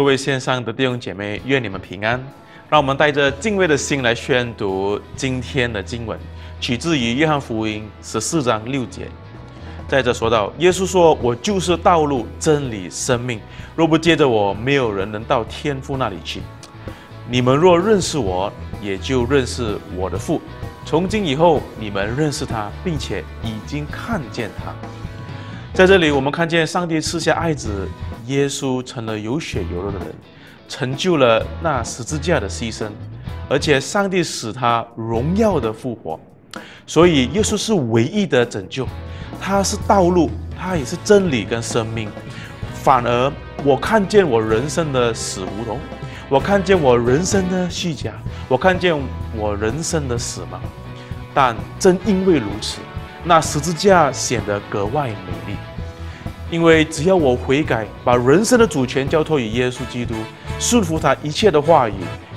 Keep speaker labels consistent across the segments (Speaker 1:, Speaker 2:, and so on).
Speaker 1: 各位线上的弟兄姐妹，愿你们平安。让我们带着敬畏的心来宣读今天的经文，取自于约翰福音十四章六节。在这说到，耶稣说：“我就是道路、真理、生命，若不接着我，没有人能到天父那里去。你们若认识我，也就认识我的父。从今以后，你们认识他，并且已经看见他。”在这里，我们看见上帝赐下爱子。耶稣成了有血有肉的人，成就了那十字架的牺牲，而且上帝使他荣耀的复活，所以耶稣是唯一的拯救，他是道路，他也是真理跟生命。反而我看见我人生的死胡同，我看见我人生的虚假，我看见我人生的死亡，但正因为如此，那十字架显得格外美丽。因为只要我悔改，把人生的主权交托于耶稣基督，顺服他一切的话语，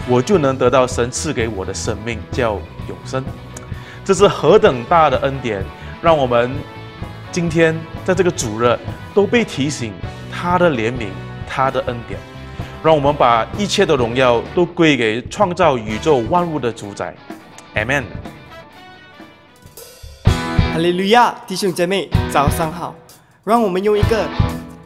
Speaker 1: 我就能得到神赐给我的生命，叫永生。这是何等大的恩典！让我们今天在这个主日都被提醒他的怜悯，他的恩典。让我们把一切的荣耀都归给创造宇宙万物的主宰。Amen。
Speaker 2: 哈利路亚，弟兄姐妹，早上好。让我们用一个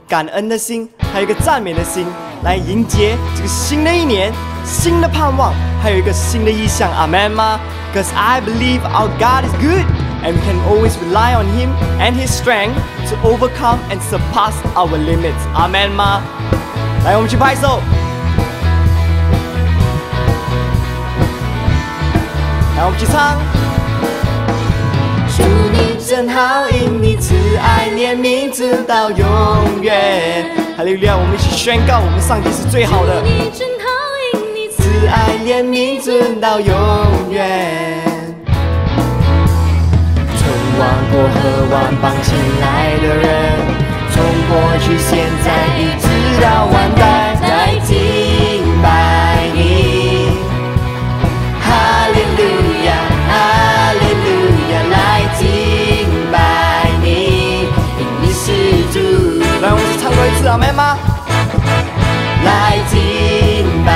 Speaker 2: 感恩的心，还有一个赞美的心，来迎接这个新的一年、新的盼望，还有一个新的意向。阿门吗？Cause I believe our God is good, and we can always rely on Him and His strength to overcome and surpass our limits. 阿门吗？来，我们去拍手。来，我们去唱。正好，因你慈爱怜悯直到永远。哈利路亚！我们一起宣告，我们上帝是最好的。你真好，因你慈爱怜悯直到永远。从万国和万邦请来的人，从过去、现在一直到万代，起唱多一次，阿门吗？来敬拜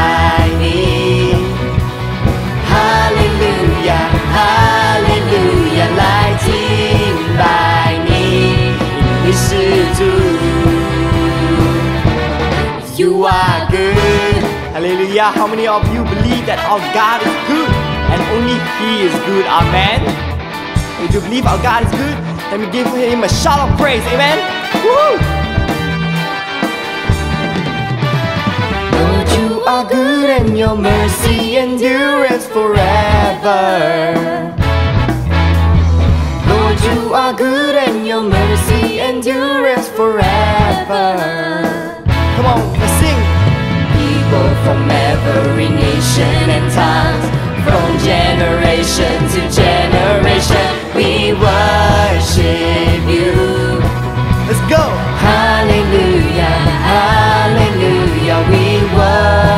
Speaker 2: 你，哈利路亚，哈利路亚，来敬拜你，因你是主。You are good. Hallelujah. How many of you believe that our God is good and only He is good? Amen. If you believe our God is good, let me give Him a shout of praise. Amen. Woo! you are good and your mercy endures forever. Lord, you are good and your mercy endures forever. Come on, let's sing. People from every nation and tongue, from generation to generation, we worship you. Let's go. Hallelujah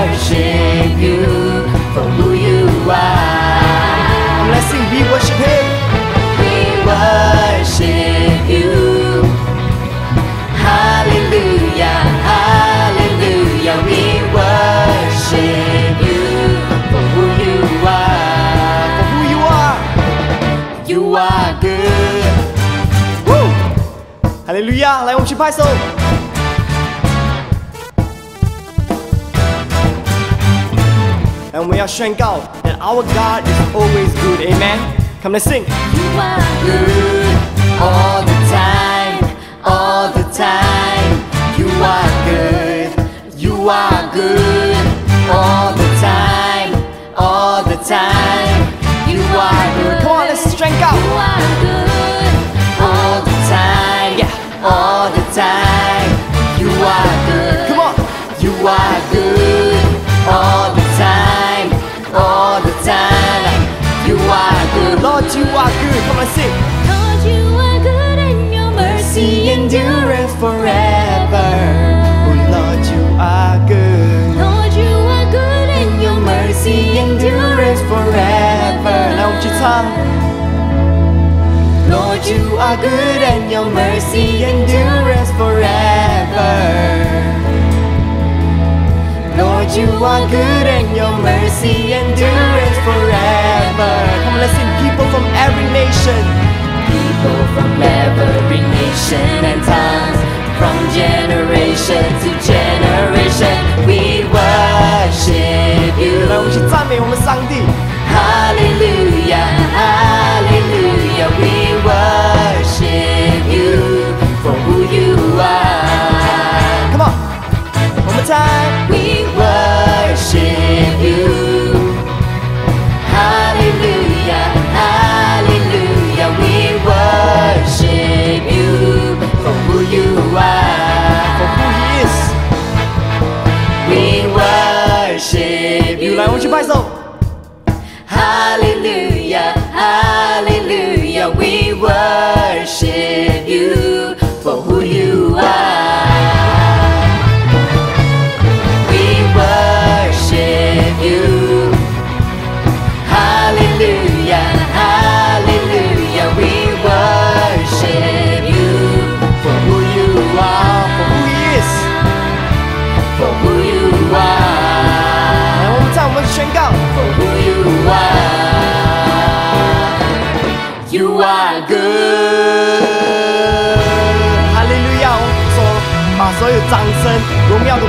Speaker 2: worship you for who you are. Blessing, we worship him. We worship you. Hallelujah, hallelujah, we worship you for who you are. For who you are.
Speaker 3: You are
Speaker 2: good. Woo! Hallelujah, 来，我们去拍手。and we are shouting out that our God is always good. Amen. Come, and sing.
Speaker 3: You are good
Speaker 2: all the time, all the time. You are good, you are good all the time, all the time. You are good. Come on, let's strength out. come on, sing.
Speaker 3: Lord, you are good and your mercy
Speaker 2: endureth forever. Oh, Lord, you are good.
Speaker 3: Lord, you are good and your
Speaker 2: mercy endureth forever. Now, would you tongue? Lord, you are good and your mercy endureth forever. Lord, you are good and your mercy endureth forever. Come let's sing People from every nation. People from every nation and tongue. From generation to generation, we worship you. 来，我们一起赞美我们上帝。Hallelujah, hallelujah, we worship you for who you are. Come on, one more time. paizão.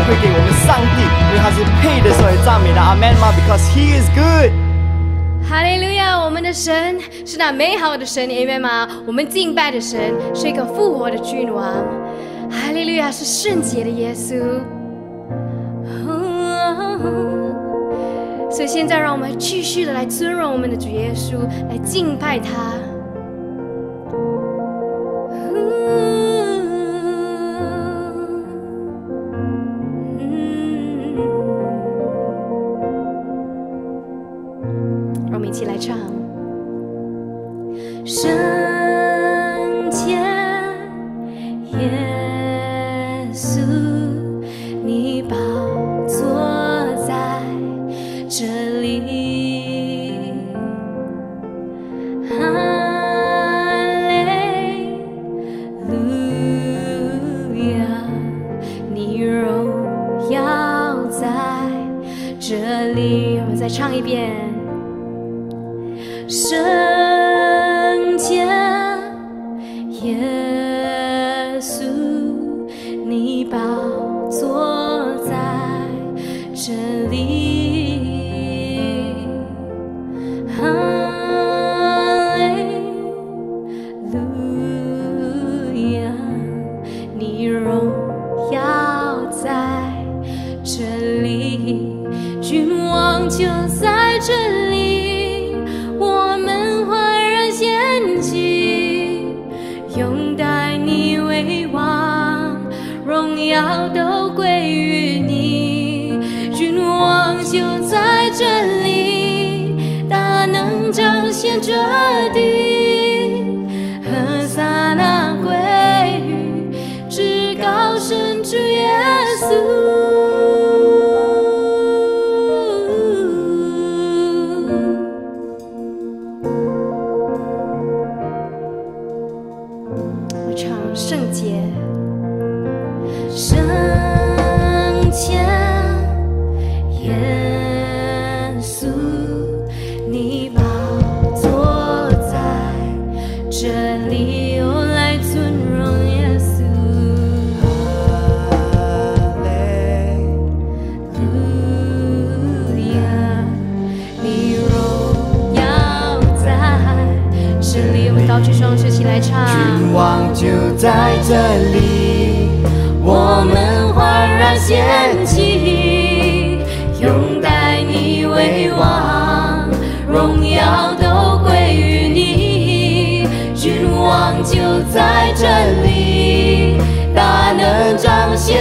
Speaker 2: 会给我们上帝，因为他是配的所有赞美的。阿门吗？Because He is good.
Speaker 3: 哈利路亚！我们的神是那美好的神，Amen 吗？我们敬拜的神是一个复活的君王，哈利路亚是圣洁的耶稣。所以现在让我们继续的来尊荣我们的主耶稣，来敬拜他。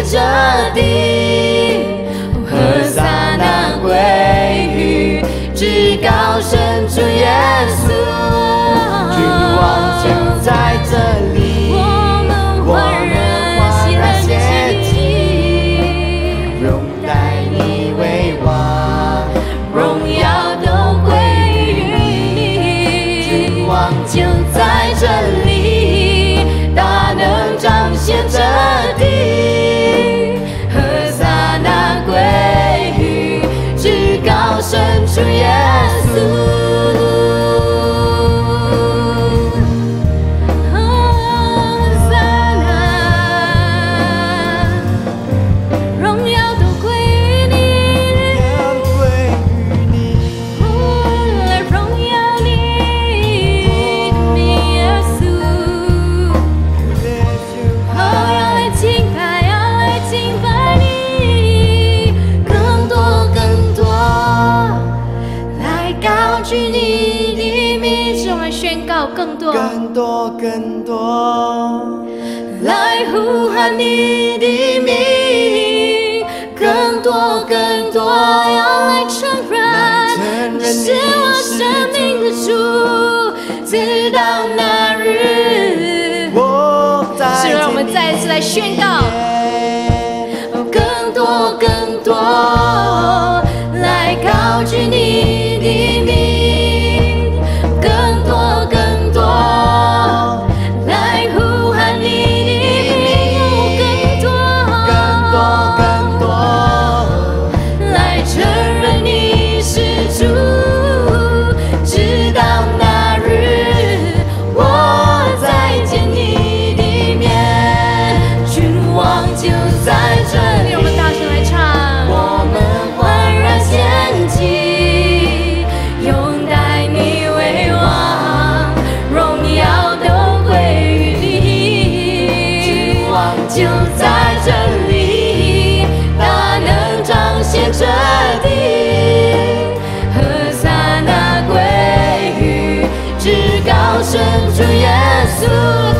Speaker 3: 这地，和撒那归于至高生主耶稣。
Speaker 2: Senhor.
Speaker 1: soon.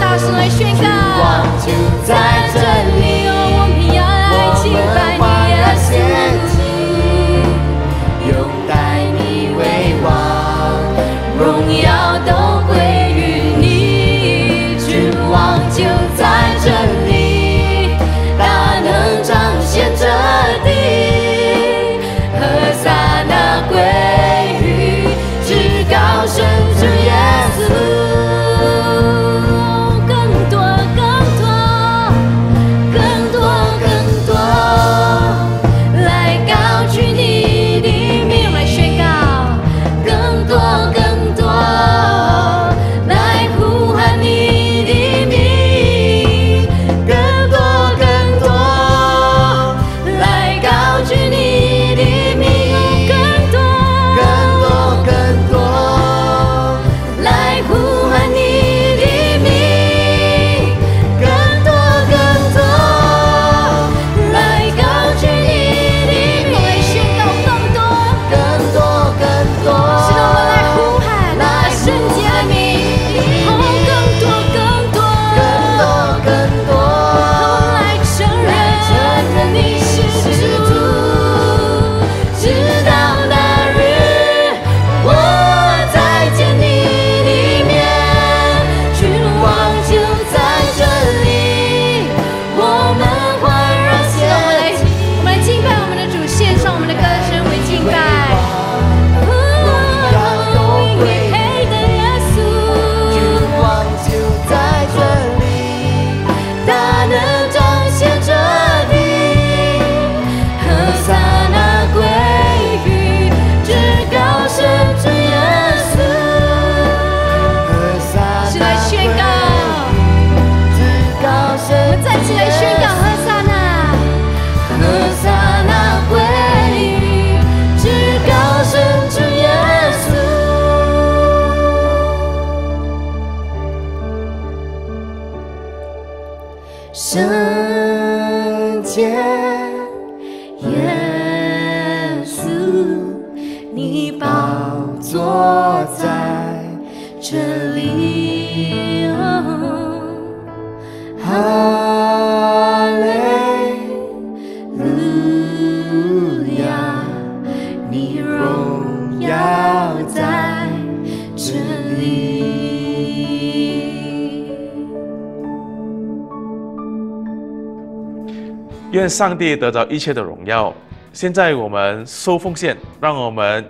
Speaker 1: 上帝得着一切的荣耀。现在我们收奉献，让我们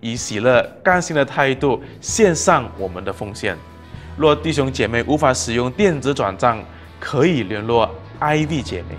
Speaker 1: 以喜乐、甘心的态度献上我们的奉献。若弟兄姐妹无法使用电子转账，可以联络 IV 姐妹。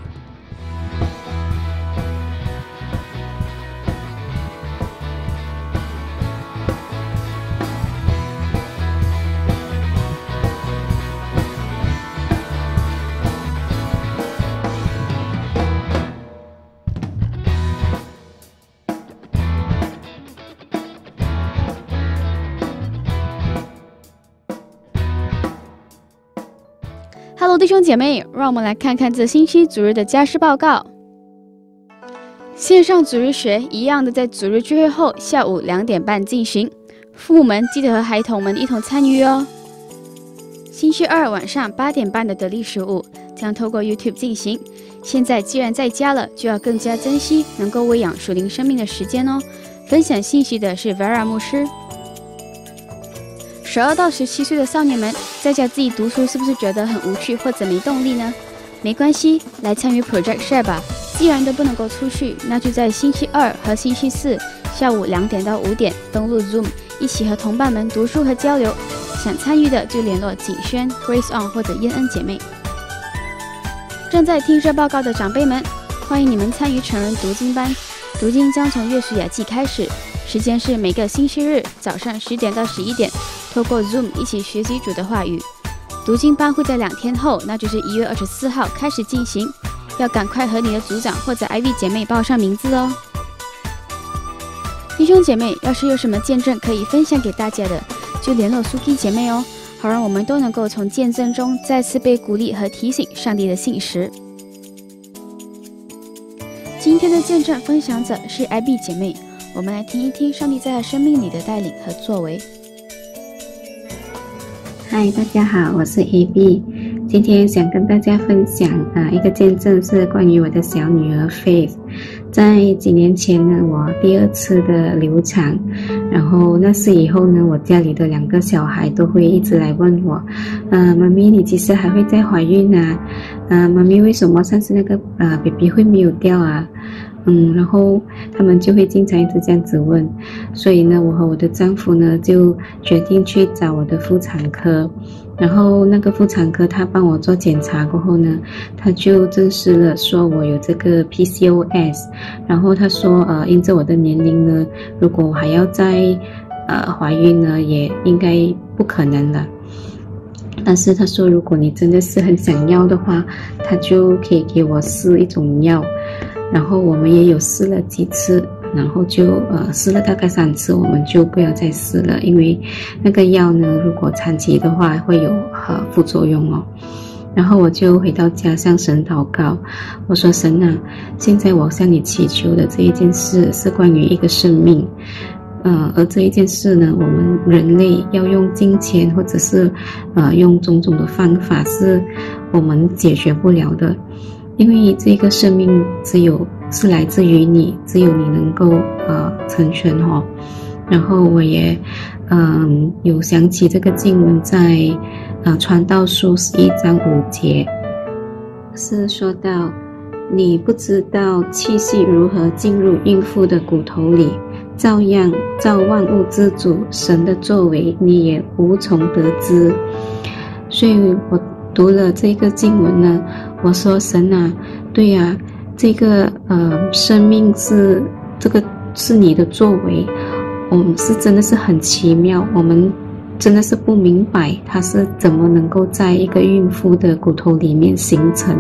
Speaker 4: 姐妹，让我们来看看这星期主日的家事报告。线上主日学一样的在主日聚会后下午两点半进行，父母们记得和孩童们一同参与哦。星期二晚上八点半的得力食物将透过 YouTube 进行。现在既然在家了，就要更加珍惜能够喂养属灵生命的时间哦。分享信息的是 Vera 牧师。十二到十七岁的少年们，在家自己读书是不是觉得很无趣或者没动力呢？没关系，来参与 Project Share 吧。既然都不能够出去，那就在星期二和星期四下午两点到五点登录 Zoom，一起和同伴们读书和交流。想参与的就联络景轩、Grace On 或者燕恩姐妹。正在听这报告的长辈们，欢迎你们参与成人读经班。读经将从月书雅记开始，时间是每个星期日早上十点到十一点。透过 Zoom 一起学习主的话语。读经班会在两天后，那就是一月二十四号开始进行，要赶快和你的组长或者 IV 姐妹报上名字哦。弟兄姐妹，要是有什么见证可以分享给大家的，就联络 Suki 姐妹哦，好让我们都能够从见证中再次被鼓励和提醒上帝的信实。今天的见证分享者是 IB 姐妹，我们来听一听上帝在生命里的带领和作为。
Speaker 5: 嗨，大家好，我是 AB，今天想跟大家分享啊一个见证，是关于我的小女儿 Faith。在几年前呢，我第二次的流产，然后那次以后呢，我家里的两个小孩都会一直来问我，呃，妈咪，你几时还会再怀孕啊？呃，妈咪，为什么上次那个呃 BB 会没有掉啊？嗯，然后他们就会经常一直这样子问，所以呢，我和我的丈夫呢就决定去找我的妇产科，然后那个妇产科他帮我做检查过后呢，他就证实了说我有这个 PCOS，然后他说呃，因着我的年龄呢，如果我还要再呃怀孕呢，也应该不可能了。但是他说，如果你真的是很想要的话，他就可以给我试一种药。然后我们也有试了几次，然后就呃试了大概三次，我们就不要再试了，因为那个药呢，如果长期的话会有呃副作用哦。然后我就回到家向神祷告，我说神啊，现在我向你祈求的这一件事是关于一个生命，呃，而这一件事呢，我们人类要用金钱或者是呃用种种的方法，是我们解决不了的。因为这个生命只有是来自于你，只有你能够呃成全哦。然后我也嗯有想起这个经文在呃传道书十一章五节，是说到你不知道气息如何进入孕妇的骨头里，照样照万物之主神的作为，你也无从得知。所以我。读了这个经文呢，我说神啊，对呀，这个呃生命是这个是你的作为，我们是真的是很奇妙，我们真的是不明白它是怎么能够在一个孕妇的骨头里面形成，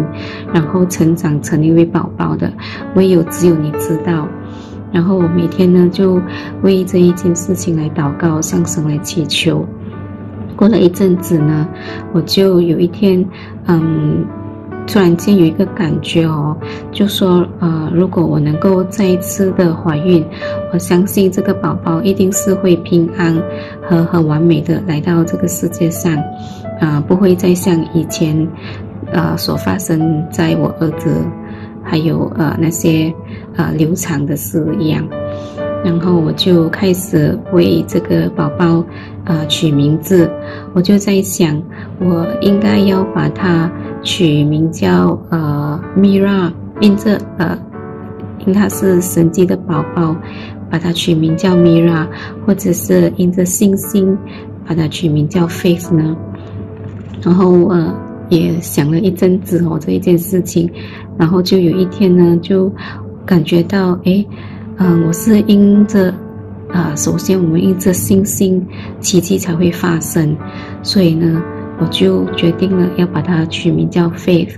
Speaker 5: 然后成长成一位宝宝的，唯有只有你知道。然后我每天呢就为这一件事情来祷告，向神来祈求。过了一阵子呢，我就有一天，嗯，突然间有一个感觉哦，就说呃，如果我能够再一次的怀孕，我相信这个宝宝一定是会平安和很完美的来到这个世界上，啊，不会再像以前，呃所发生在我儿子还有呃那些呃流产的事一样。然后我就开始为这个宝宝，呃，取名字。我就在想，我应该要把它取名叫呃 Mira，因这呃，因它是神迹的宝宝，把它取名叫 Mira，或者是因着星星，把它取名叫 Faith 呢？然后呃，也想了一阵子哦，这一件事情，然后就有一天呢，就感觉到哎。嗯，我是因着，啊，首先我们因着信心，奇迹才会发生，所以呢，我就决定了要把它取名叫 Faith，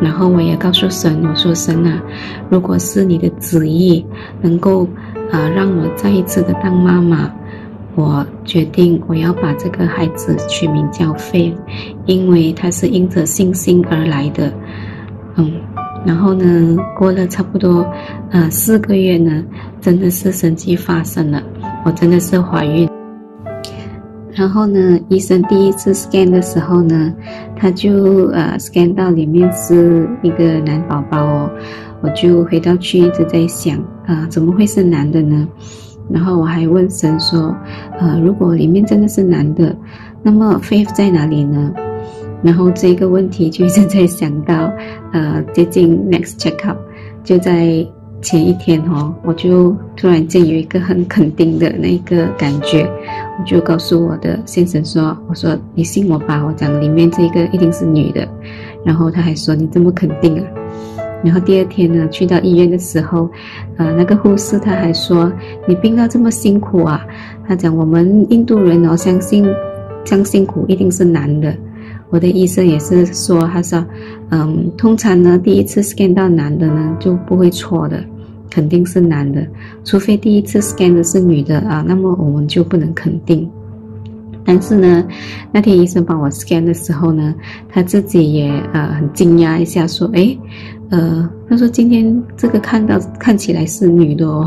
Speaker 5: 然后我也告诉神，我说神啊，如果是你的旨意，能够啊让我再一次的当妈妈，我决定我要把这个孩子取名叫 Faith，因为他是因着信心而来的，嗯。然后呢，过了差不多，呃，四个月呢，真的是神迹发生了，我真的是怀孕。然后呢，医生第一次 scan 的时候呢，他就呃 scan 到里面是一个男宝宝哦，我就回到去一直在想，啊，怎么会是男的呢？然后我还问神说，呃，如果里面真的是男的，那么 faith 在哪里呢？然后这个问题就一直在想到，呃，接近 next checkup，就在前一天哦，我就突然间有一个很肯定的那个感觉，就告诉我的先生说：“我说你信我吧，我讲里面这个一定是女的。”然后他还说：“你这么肯定啊？”然后第二天呢，去到医院的时候，呃，那个护士他还说：“你病到这么辛苦啊？”他讲：“我们印度人哦，相信这样辛苦一定是男的。”我的医生也是说，他说，嗯，通常呢，第一次 scan 到男的呢就不会错的，肯定是男的，除非第一次 scan 的是女的啊，那么我们就不能肯定。但是呢，那天医生帮我 scan 的时候呢，他自己也呃很惊讶一下，说，哎，呃，他说今天这个看到看起来是女的哦，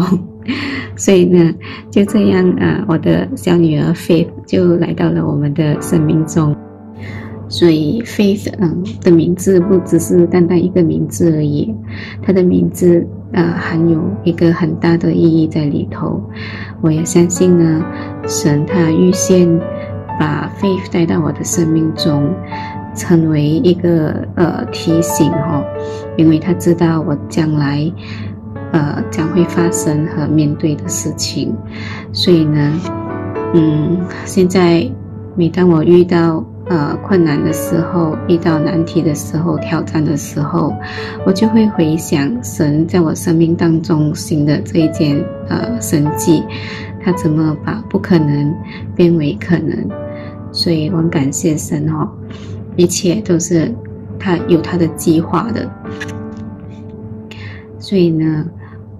Speaker 5: 所以呢，就这样啊，我的小女儿 Faith 就来到了我们的生命中。所以，Faith，嗯，的名字不只是单单一个名字而已，她的名字，呃，含有一个很大的意义在里头。我也相信呢，神他预先把 Faith 带到我的生命中，成为一个呃提醒哈，因为他知道我将来，呃，将会发生和面对的事情。所以呢，嗯，现在每当我遇到，呃，困难的时候，遇到难题的时候，挑战的时候，我就会回想神在我生命当中行的这一件呃神迹，他怎么把不可能变为可能？所以我很感谢神哦，一切都是他有他的计划的。所以呢，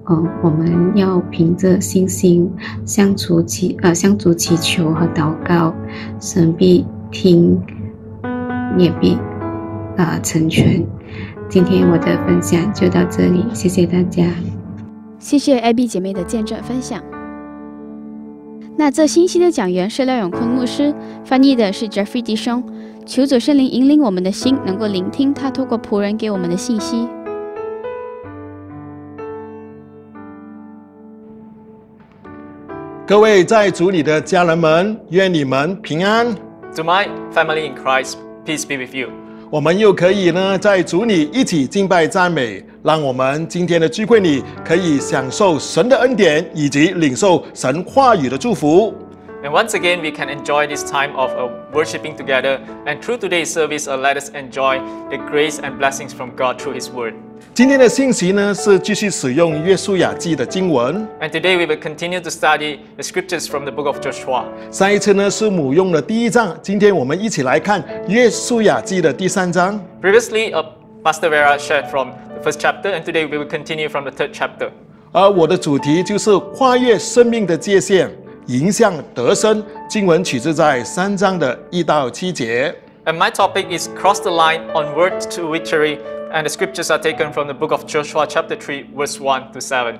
Speaker 5: 呃，我们要凭着信心相处祈呃相主祈求和祷告，神必。听，念必啊成全。今天我的分享就到这里，谢谢大家。
Speaker 4: 谢谢 AB 姐妹的见证分享。那这星期的讲员是廖永坤牧师，翻译的是 Jeffrey 弟兄。求主圣灵引领我们的心，能够聆听他透过仆人给我们的信息。
Speaker 6: 各位在主里的家人们，愿你们平安。
Speaker 7: To my family in Christ, peace be with you.
Speaker 6: 我们又可以呢，在主里一起敬拜赞美，让我们今天的聚会里可以享受神的恩典，以及领受神话语的祝福。
Speaker 7: And once again, we can enjoy this time of uh, worshiping together. And through today's service, uh, let us enjoy the grace and blessings from God through His Word.
Speaker 6: 今天的信息呢是继续使用约书亚记的经文。
Speaker 7: And today we will continue to study the scriptures from the book of Joshua.
Speaker 6: 上一次呢是母用的第一章，今天我们一起来看约书亚记的第三章。
Speaker 7: Previously, uh, Pastor Vera shared from the first chapter, and today we will continue from the third chapter.
Speaker 6: 而我的主题就是跨越生命的界限，迎向得胜。经文取自在三章的一到七节。
Speaker 7: And my topic is cross the line onward to victory and the scriptures are taken from the book of Joshua, chapter 3, verse 1 to 7.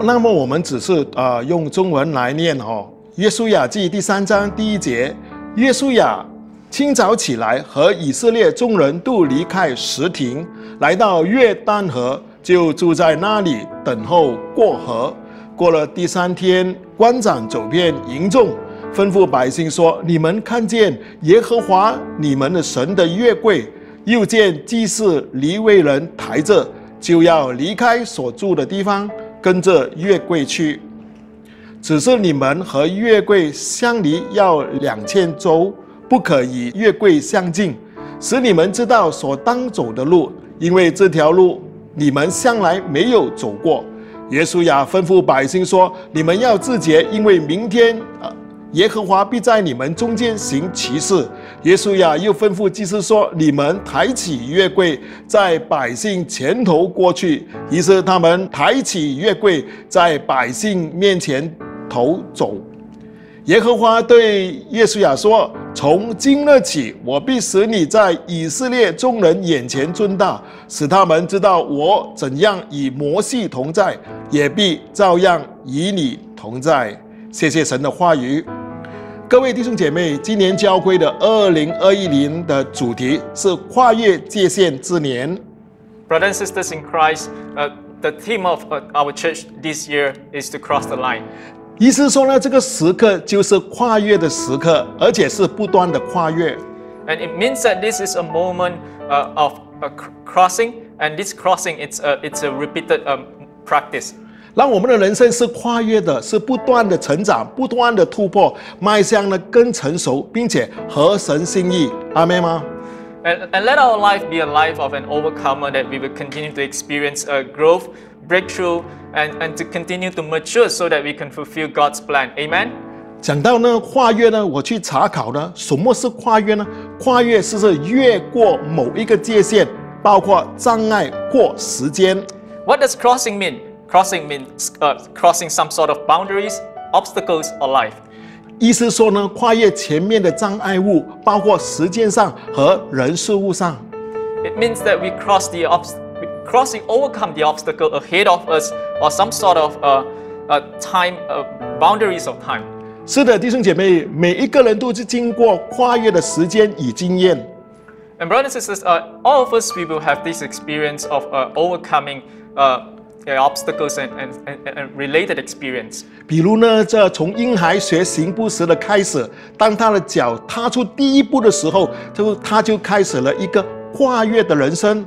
Speaker 6: 那么我们只是呃用中文来念哦，《约书亚记》第三章第一节，约书亚清早起来，和以色列众人都离开石亭，来到约旦河，就住在那里等候过河。过了第三天，官长走遍营众，吩咐百姓说：“你们看见耶和华你们的神的约柜，又见祭司黎卫人抬着，就要离开所住的地方，跟着月桂去。只是你们和月桂相离要两千周，不可与月桂相近，使你们知道所当走的路，因为这条路你们向来没有走过。耶稣亚吩咐百姓说：“你们要自洁，因为明天，耶和华必在你们中间行奇事。”耶稣呀又吩咐祭司说：“你们抬起月桂，在百姓前头过去。”于是他们抬起月桂，在百姓面前头走。耶和华对耶稣亚说：“从今日起，我必使你在以色列众人眼前尊大，使他们知道我怎样与摩西同在，也必照样与你同在。”谢谢神的话语。各位弟兄姐妹，今年教会的二零二一年的主题是跨越界限之年。
Speaker 7: Brothers and sisters in Christ, uh, the theme of uh, our church this year is to cross the line.
Speaker 6: 意思说呢，这个时刻就是跨越的时刻，而且是不断的跨越。
Speaker 7: And it means that this is a moment uh, of uh, cr- crossing, and this crossing it's a, it's a repeated um, practice.
Speaker 6: 让我们的人生是跨越的，是不断的成长，不断的突破，迈向呢更成熟，并且合神心意。阿妹吗？
Speaker 7: And, and let our life be a life of an overcomer that we will continue to experience a growth, breakthrough, and, and to continue to mature so that we can fulfill God's plan. Amen?
Speaker 6: 讲到呢跨越呢，我去查考呢，什么是跨越呢？跨越是是越过某一个界限，包括障碍或时间。
Speaker 7: What does crossing mean? Crossing means uh, crossing some sort of boundaries, obstacles, or life.
Speaker 6: 意思说呢，跨越前面的障碍物，包括时间上和人事物上。
Speaker 7: It means that we cross the obst- we crossing, overcome the obstacle ahead of us, or some sort of uh, uh, time uh, boundaries of time.
Speaker 6: 是的，弟兄姐妹，每一个人都是经过跨越的时间与经验。
Speaker 7: And brothers and sisters, uh, all of us we will have this experience of uh, overcoming uh, the obstacles and, and, and, and related experience.
Speaker 6: 比如呢，这从婴孩学行步时的开始，当他的脚踏出第一步的时候，就他就开始了一个跨越的人生。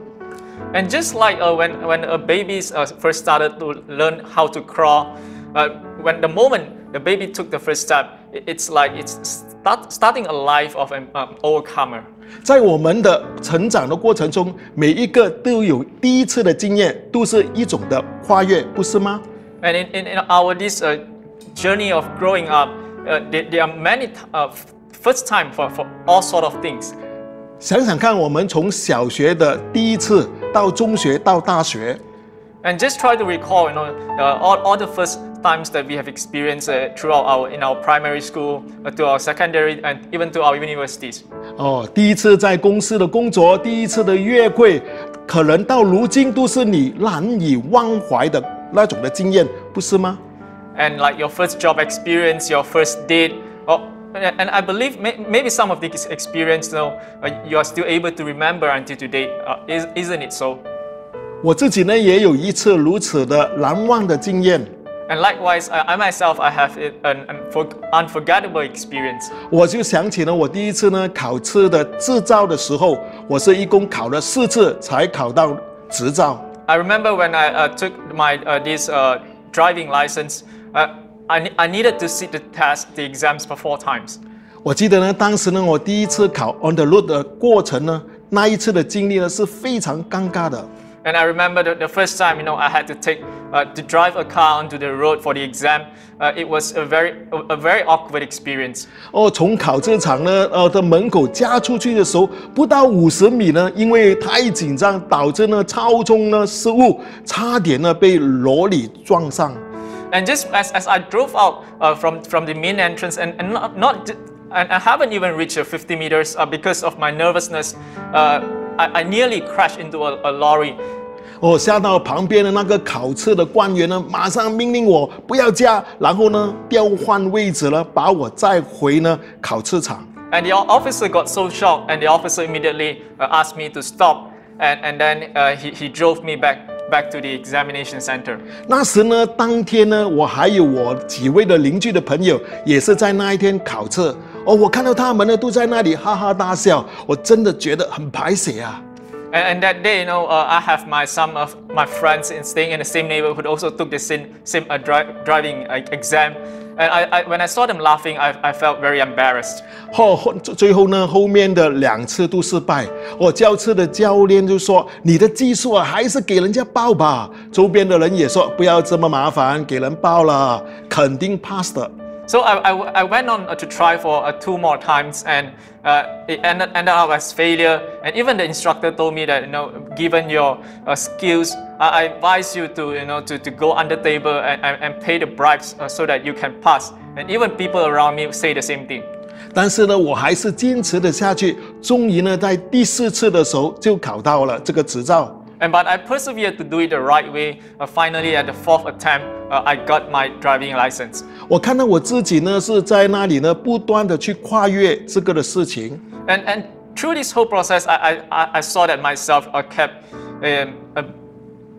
Speaker 7: And just like uh, when, when a baby uh, first started to learn how to crawl, uh, when the moment the baby took the first step, it- it's like it's start, starting a life of an um, overcomer.
Speaker 6: 在我们的成长的过程中，每一个都有第一次的经验，都是一种的跨越，不是吗？
Speaker 7: And in, in, in our this uh, journey of growing up, uh, there, there are many t- uh, f- first time for, for all sort of things.
Speaker 6: 想想看，我们从小学的第一次到中学到大学，
Speaker 7: And just try to recall, you know, uh, all, all the first times that we have experienced uh, throughout our in our primary school, uh, to our secondary, and even to our universities.
Speaker 6: 哦，第一次在公司的工作，第一次的约会，可能到如今都是你难以忘怀的那种的经验，不是吗？
Speaker 7: And like your first job experience, your first date, or, and and I believe may, maybe some of these experience, you know, uh, you are still able to remember until today, uh, is, isn't it so?
Speaker 6: 我自己呢也有一次如此的难忘的经验。
Speaker 7: And likewise, I, myself, I have an, an unfor- unforgettable experience.
Speaker 6: 我就想起了我第一次呢考车的执照的时候，我是一共考了四次才考到执照。
Speaker 7: I remember when I uh, took my uh, this uh, driving license, uh, I, I needed to sit the test, the exams for four times.
Speaker 6: 我记得呢，当时呢我第一次考 on the road 的过程呢，那一次的经历呢是非常尴尬的。
Speaker 7: And I remember the, the first time, you know, I had to take uh, to drive a car onto the road for the exam. Uh, it was a very a, a very awkward experience.
Speaker 6: 哦，从考车场呢，呃的门口加出去的时候，不到五十米呢，因为太紧张，导致呢超冲呢失误，差点呢被罗里撞上。
Speaker 7: And just as, as I drove out uh, from from the main entrance, and, and not, not j- and I haven't even reached uh, 50 meters uh, because of my nervousness. Uh, I, I nearly crashed into a, a lorry.
Speaker 6: 我下到旁边的那个考试的官员呢，马上命令我不要加，然后呢调换位置了，把我载回呢考试场。
Speaker 7: And the officer got so shocked, and the officer immediately uh, asked me to stop. And, and then uh, he, he drove me back, back to the examination center.
Speaker 6: 那时呢，当天呢，我还有我几位的邻居的朋友，也是在那一天考试。 哦，我看到他们呢都在那里哈哈大笑，我真的觉得很排血啊。
Speaker 7: And, and that day, you know, uh, I have my some of my friends in staying in the same neighborhood also took the same, same uh, drive driving uh, exam. And I, I, when I saw them laughing, I, I felt very embarrassed.
Speaker 6: 后后最后呢，后面的两次都失败。我教车的教练就说：“你的技术啊，还是给人家报吧。”周边的人也说：“不要这么麻烦，给人报了，肯定 pass 的。”
Speaker 7: So I, I, I went on uh, to try for uh, two more times, and uh, it ended, ended up as failure. And even the instructor told me that, you know, given your uh, skills, I, I advise you to, you know, to, to go under table and, and, and pay the bribes uh, so that you can pass. And even people around me say the same thing.
Speaker 6: 但是呢，我还是坚持的下去，终于呢，在第四次的时候就考到了这个执照。
Speaker 7: And but I persevered to do it the right way. Uh, finally, at the fourth attempt, uh, I got my driving license.
Speaker 6: 我看到我自己呢是在那里呢，不断的去跨越这个的事情。
Speaker 7: And, and through this whole process, I, I- I, I saw that myself uh, kept, um, uh,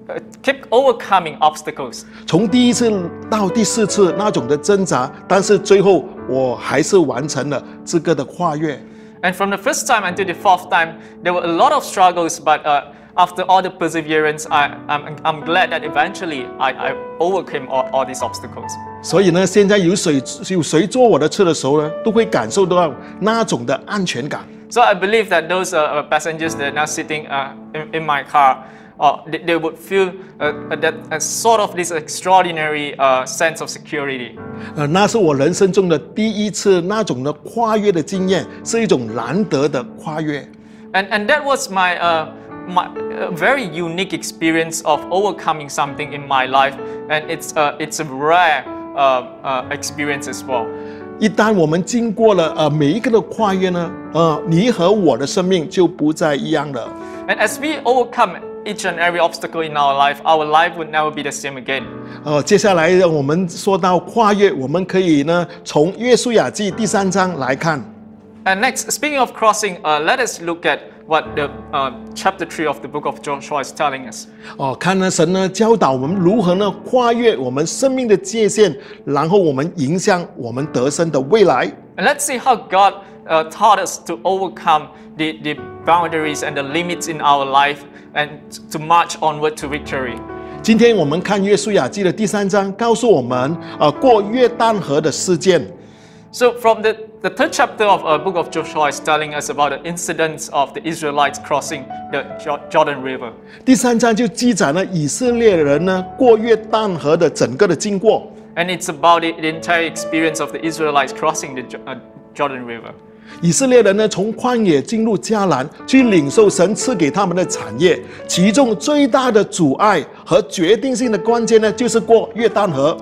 Speaker 7: uh, kept overcoming obstacles.
Speaker 6: 从第一次到第四次那种的挣扎，但是最后我还是完成了这个的跨越。
Speaker 7: And from the first time until the fourth time, there were a lot of struggles, but uh, after all the perseverance, I, I'm, I'm glad that eventually I, I overcame all, all these obstacles.
Speaker 6: 所以呢，现在有谁有谁坐我的车的时候呢，都会感受到那种的安全感。
Speaker 7: So I believe that those uh, uh, passengers that are now sitting uh, in, in my car, uh, they, they would feel uh, uh, that uh, sort of this extraordinary uh, sense of security.
Speaker 6: 呃，那是我人生中的第一次那种的跨越的经验，是一种难得的跨越。
Speaker 7: And, and that was my, uh, my uh, very unique experience of overcoming something in my life. And it's, uh, it's a rare uh, uh, experience as well.
Speaker 6: 一旦我们经过了呃每一个的跨越呢，呃，你和我的生命就不再一样了。
Speaker 7: And as we overcome each and every obstacle in our life, our life would never be the same again.
Speaker 6: 呃，接下来我们说到跨越，我们可以呢从约书亚记第三章来看。
Speaker 7: And next, speaking of crossing, uh, let us look at what the uh, chapter 3 of the book of Joshua is telling us.
Speaker 6: 哦，看呢神呢教导我们如何呢跨越我们生命的界限，然后我们迎向我们得胜的未来。
Speaker 7: And let's see how God uh, taught us to overcome the, the boundaries and the limits in our life and to march onward to victory.
Speaker 6: 今天我们看约书亚记的第三章，告诉我们呃过约旦河的事件。
Speaker 7: So, from the, the third chapter of uh, book of Joshua is telling us about the incidents of the Israelites crossing the Jo- Jordan River.
Speaker 6: 第三章就记载了以色列人呢过约旦河的整个的经过。
Speaker 7: And it's about the, entire experience of the Israelites crossing the Jo- uh, Jordan River.
Speaker 6: 以色列人呢从旷野进入迦南，去领受神赐给他们的产业，其中最大的阻碍和决定性的关键呢，就是过约旦河。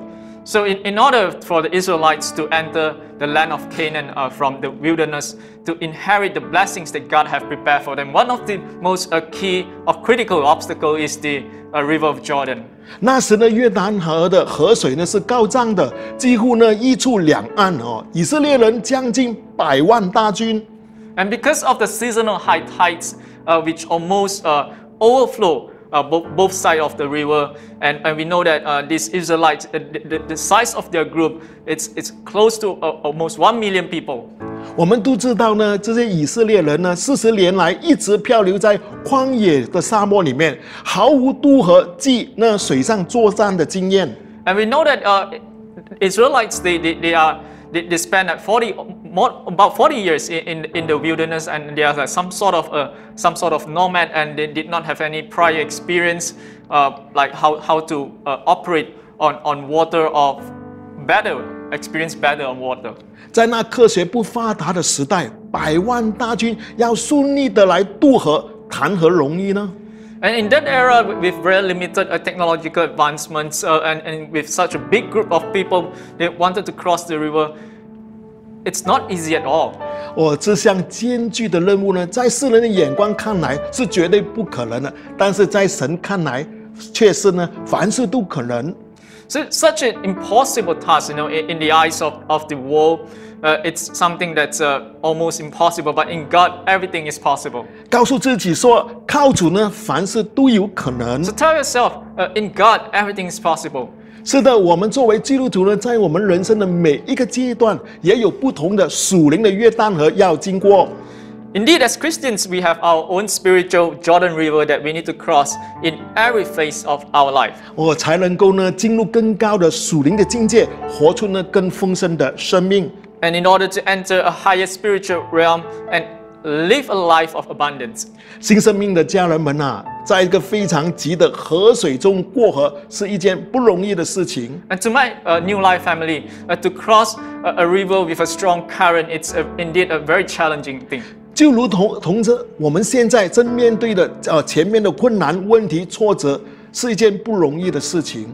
Speaker 7: So, in, in order for the Israelites to enter the land of Canaan uh, from the wilderness, to inherit the blessings that God have prepared for them, one of the most uh, key or critical obstacle is the uh, river of Jordan.
Speaker 6: 那时呢，约旦河的河水呢是高涨的，几乎呢溢出两岸哦。以色列人将近百万大军，
Speaker 7: And because of the seasonal high tides, uh, which almost uh, overflow uh, both, both sides of the river, and, and we know that uh, these Israelites, uh, the, the, the size of their group, it's, it's close to uh, almost 1 million people.
Speaker 6: 我们都知道呢，这些以色列人呢，四十年来一直漂流在旷野的沙漠里面，毫无渡河及那水上作战的经验。
Speaker 7: And we know that uh, Israelites, they, they, they, are, they, they spend like 40, more, about 40 years in, in, in the wilderness and they are like some sort of uh, some sort of nomad and they did not have any prior experience uh, like how, how to uh, operate on, on water or better, experience better on water.
Speaker 6: 在那科学不发达的时代，百万大军要顺利的来渡河，谈何容易呢？
Speaker 7: And in that era, with very limited uh, technological advancements uh, and, and with such a big group of people that wanted to cross the river, it's not easy at all.
Speaker 6: 我这项艰巨的任务呢，在世人的眼光看来是绝对不可能的，但是在神看来却是呢，凡事都可能。
Speaker 7: So such an impossible task, you know, in, in the eyes of, of the world, uh, it's something that's uh, almost impossible. But in God, everything is possible.
Speaker 6: 告诉自己说，靠主呢，凡事都有可能
Speaker 7: So。tell yourself, uh, in God, everything is possible.
Speaker 6: 是的，我们作为基督徒呢，在我们人生的每一个阶段，也有不同的属灵的约旦河要经过。
Speaker 7: Indeed, as Christians, we have our own spiritual Jordan River that we need to cross in every phase of our life.
Speaker 6: 我才能够呢，进入更高的属灵的境界，活出呢更丰盛的生命。
Speaker 7: And in order to enter a higher spiritual realm and live a life of abundance.
Speaker 6: 新生命的家人们啊，在一个非常急的河水中过河，是一件不容易的事情。
Speaker 7: And to my uh, new life family, uh, to cross a, a river with a strong current, it's a, indeed a very challenging thing.
Speaker 6: 就如同同着我们现在正面对的呃前面的困难、问题、挫折，是一件不容易的事情。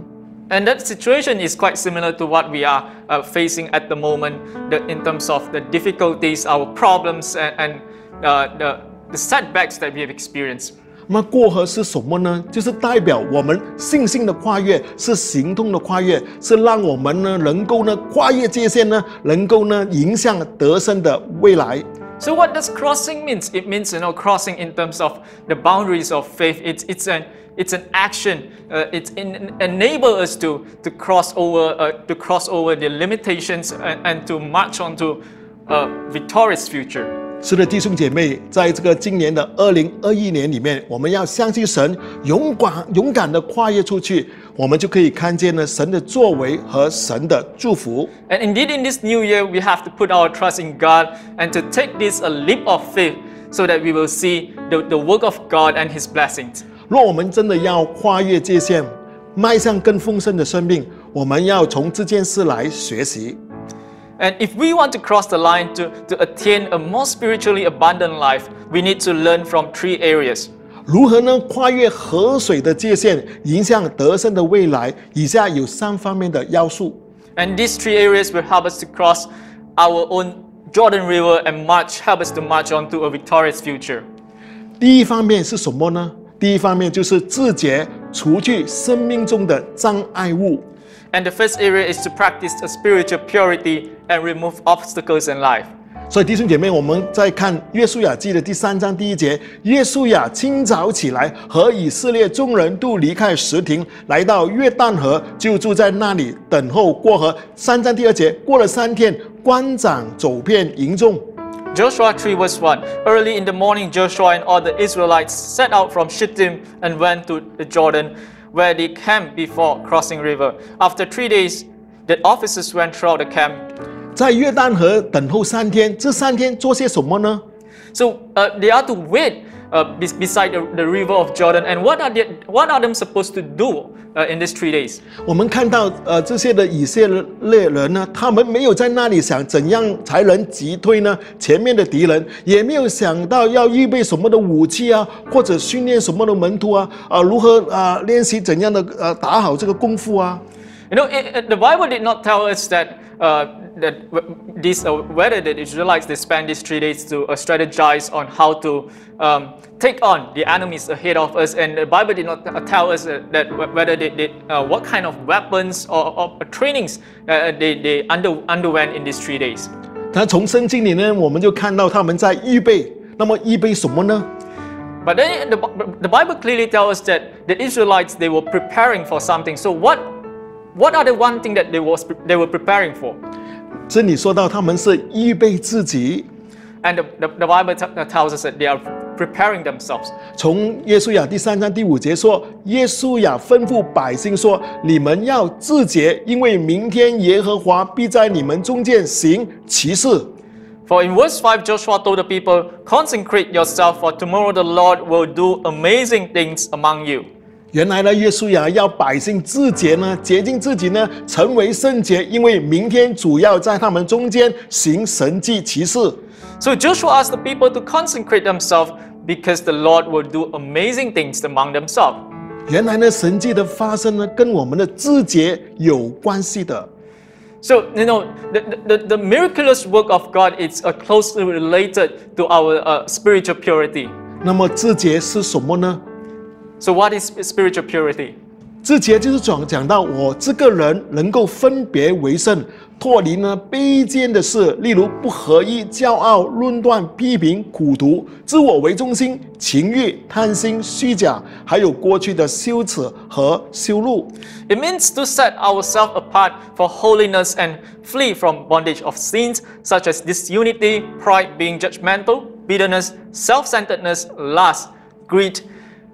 Speaker 7: And that situation is quite similar to what we are uh, facing at the moment the, in terms of the difficulties, our problems, and, and uh, the, the setbacks that we have experienced.
Speaker 6: 那过河是什么呢？就是代表我们信心的跨越，是行动的跨越，是让我们呢能够呢跨越界限呢，能够呢迎向得胜的未来。
Speaker 7: So what does crossing means? It means you know crossing in terms of the boundaries of faith. It's it's an it's an action. Uh, it in, enable us to to cross over uh, to cross over the limitations and, and to march on to a victorious future.
Speaker 6: 是的，弟兄姐妹，在这个今年的二零二一年里面，我们要相信神，勇敢勇敢的跨越出去，我们就可以看见呢神的作为和神的祝福。
Speaker 7: And indeed, in this new year, we have to put our trust in God and to take this a leap of faith so that we will see the, the work of God and His blessings.
Speaker 6: 若我们真的要跨越界限，迈向更丰盛的生命，我们要从这件事来学习。
Speaker 7: And if we want to cross the line to, to attain a more spiritually abundant life, we need to learn from three areas. and these three areas will help us to cross our own Jordan River and march help us to march on to a victorious future.
Speaker 6: 第一方面是什么呢？第一方面就是自洁，除去生命中的障碍物。
Speaker 7: and the first area is to practice a spiritual purity and remove obstacles in life.
Speaker 6: 所以弟兄姐妹，我们在看约书亚记的第三章第一节，约书亚清早起来和以色列众人都离开什亭，来到约旦河，就住在那里等候过河。三章第二节，过了三天，官长走遍营中。
Speaker 7: Joshua 3 verse 1 Early in the morning, Joshua and all the Israelites set out from Shittim and went to the Jordan where they camped before crossing river. After three days, the officers went throughout the camp.
Speaker 6: 在约旦河等候三天，这三天做些什么呢？
Speaker 7: So uh, they are to wait beside the, the river of Jordan. And what are they, what are them supposed to do uh, in these three days?
Speaker 6: 我们看到，呃，这些的以色列人呢，他们没有在那里想怎样才能击退呢前面的敌人，也没有想到要预备什么的武器啊，或者训练什么的门徒啊，啊、如何啊、练习怎样的呃打好这个功夫啊。
Speaker 7: You know, it, it- the Bible did not tell us that uh, that w- these uh, whether the Israelites they spend these three days to uh, strategize on how to um, take on the enemies ahead of us, and the Bible did not uh, tell us that, that wh- whether they, they uh, what kind of weapons or, or trainings uh, they, they under, underwent in these three days.
Speaker 6: 那从圣经里呢，我们就看到他们在预备。那么预备什么呢？
Speaker 7: But then the, Bi- the Bible clearly tells us that the Israelites they were preparing for something. So what what are the one thing that they was they were preparing for?
Speaker 6: 这里说到他们是预备自己。
Speaker 7: And the, the, the Bible t- uh, tells us that they are preparing themselves.
Speaker 6: 从耶稣亚第三章第五节说，耶稣亚吩咐百姓说：“你们要自洁，因为明天耶和华必在你们中间行奇事。”
Speaker 7: For in verse 5, Joshua told the people, Consecrate yourself, for tomorrow the Lord will do amazing things among you.
Speaker 6: 原来呢，耶稣呀要百姓自洁呢，洁净自己呢，成为圣洁，因为明天主要在他们中间行神迹奇事。
Speaker 7: So Joshua asked the people to consecrate themselves because the Lord will do amazing things among themselves.
Speaker 6: 原来呢，神迹的发生呢，跟我们的自洁有关系的。
Speaker 7: So, you know, the, the, the miraculous work of God is uh, closely related to our uh, spiritual purity.
Speaker 6: 那么自洁是什么呢？
Speaker 7: So, what is spiritual purity?
Speaker 6: 自洁就是讲讲到我这个人能够分别为圣，脱离呢卑贱的事，例如不合一、骄傲、论断、批评、苦毒、自我为中心、情欲、贪心、虚假，还有过去的羞耻和羞辱。
Speaker 7: It means to set ourselves apart for holiness and flee from bondage of sins such as disunity, pride, being judgmental, bitterness, self centeredness, lust, greed,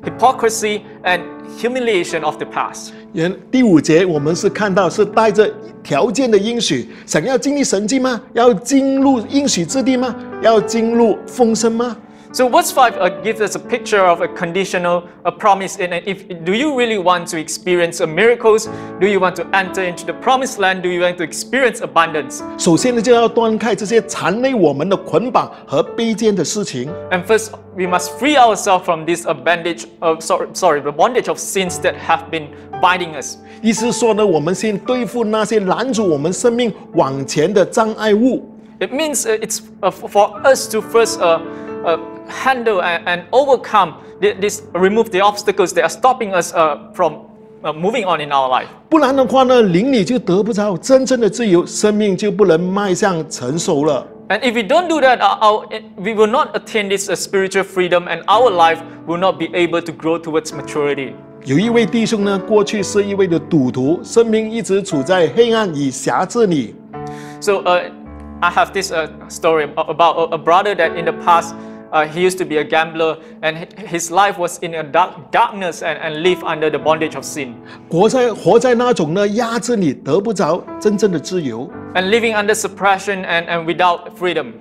Speaker 7: Hypocrisy, and humiliation of the past.
Speaker 6: 人第五节我们是看到是带着条件的应许，想要经历神迹吗？要进入应许之地吗？要进入丰盛吗？
Speaker 7: So verse 5 uh, gives us a picture of a conditional a promise. And if do you really want to experience uh, miracles? Do you want to enter into the promised land? Do you want to experience abundance?
Speaker 6: 首先呢，就要断开这些缠累我们的捆绑和卑贱的事情。
Speaker 7: And first, we must free ourselves from this uh, bandage, uh, sorry, sorry, the bondage of sins that have been binding us.
Speaker 6: 意思是说呢，我们先对付那些拦阻我们生命往前的障碍物。
Speaker 7: It means uh, it's uh, f- for us to first uh, uh, handle and, and overcome thi- this, remove the obstacles that are stopping us uh, from uh, moving on in our life.
Speaker 6: 不然的话呢，灵里就得不着真正的自由，生命就不能迈向成熟了。
Speaker 7: And if we don't do that, our, our, we will not attain this uh, spiritual freedom, and our life will not be able to grow towards maturity.
Speaker 6: 有一位弟兄呢，过去是一位的赌徒，生命一直处在黑暗与辖制里。
Speaker 7: So uh, I have this uh, story a- about a, a brother that in the past uh, he used to be a gambler, and hi- his life was in a dark darkness and, and live under the bondage of sin.
Speaker 6: 活在活在那种呢压制里，得不着真正的自由。
Speaker 7: and living under suppression and, and without freedom.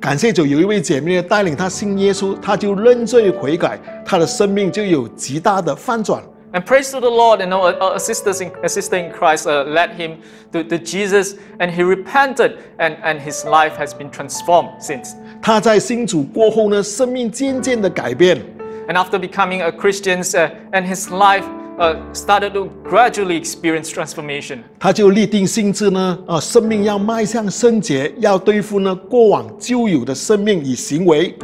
Speaker 6: 感谢主，有一位姐妹带领他信耶稣，他就认罪悔改，他的生命就有极大的翻转。
Speaker 7: And praise to the Lord, you know, a, a, sister in, a sister in Christ uh, led him to, to Jesus and he repented and, and his life has been transformed since.
Speaker 6: 他在信主过后呢，生命渐渐的改变。
Speaker 7: And after becoming a Christian, uh, and his life uh, started to gradually experience transformation.
Speaker 6: 他就立定心志呢，啊，生命要迈向圣洁，要对付呢过往旧有的生命与行为。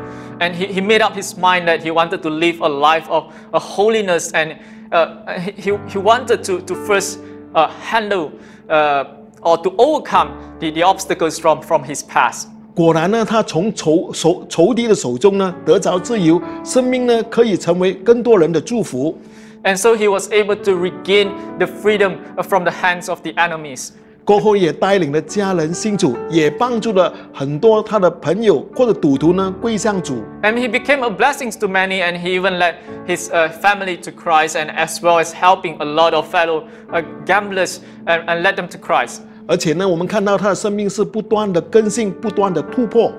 Speaker 7: And he, he made up his mind that he wanted to live a life of uh, holiness and uh, he, he he wanted to, to first uh, handle uh, or to overcome the, the obstacles from, from his past.
Speaker 6: 果然呢，他从仇仇仇敌的手中呢得着自由，生命呢可以成为更多人的祝福。
Speaker 7: And so he was able to regain the freedom uh, from the hands of the enemies.
Speaker 6: 过后也带领了家人信主，也帮助了很多他的朋友或者赌徒呢归向主。
Speaker 7: And he became a blessing to many, and he even led his uh, family to Christ, and as well as helping a lot of fellow uh, gamblers and, and led them to Christ.
Speaker 6: 而且呢，我们看到他的生命是不断的更新，不断的突破。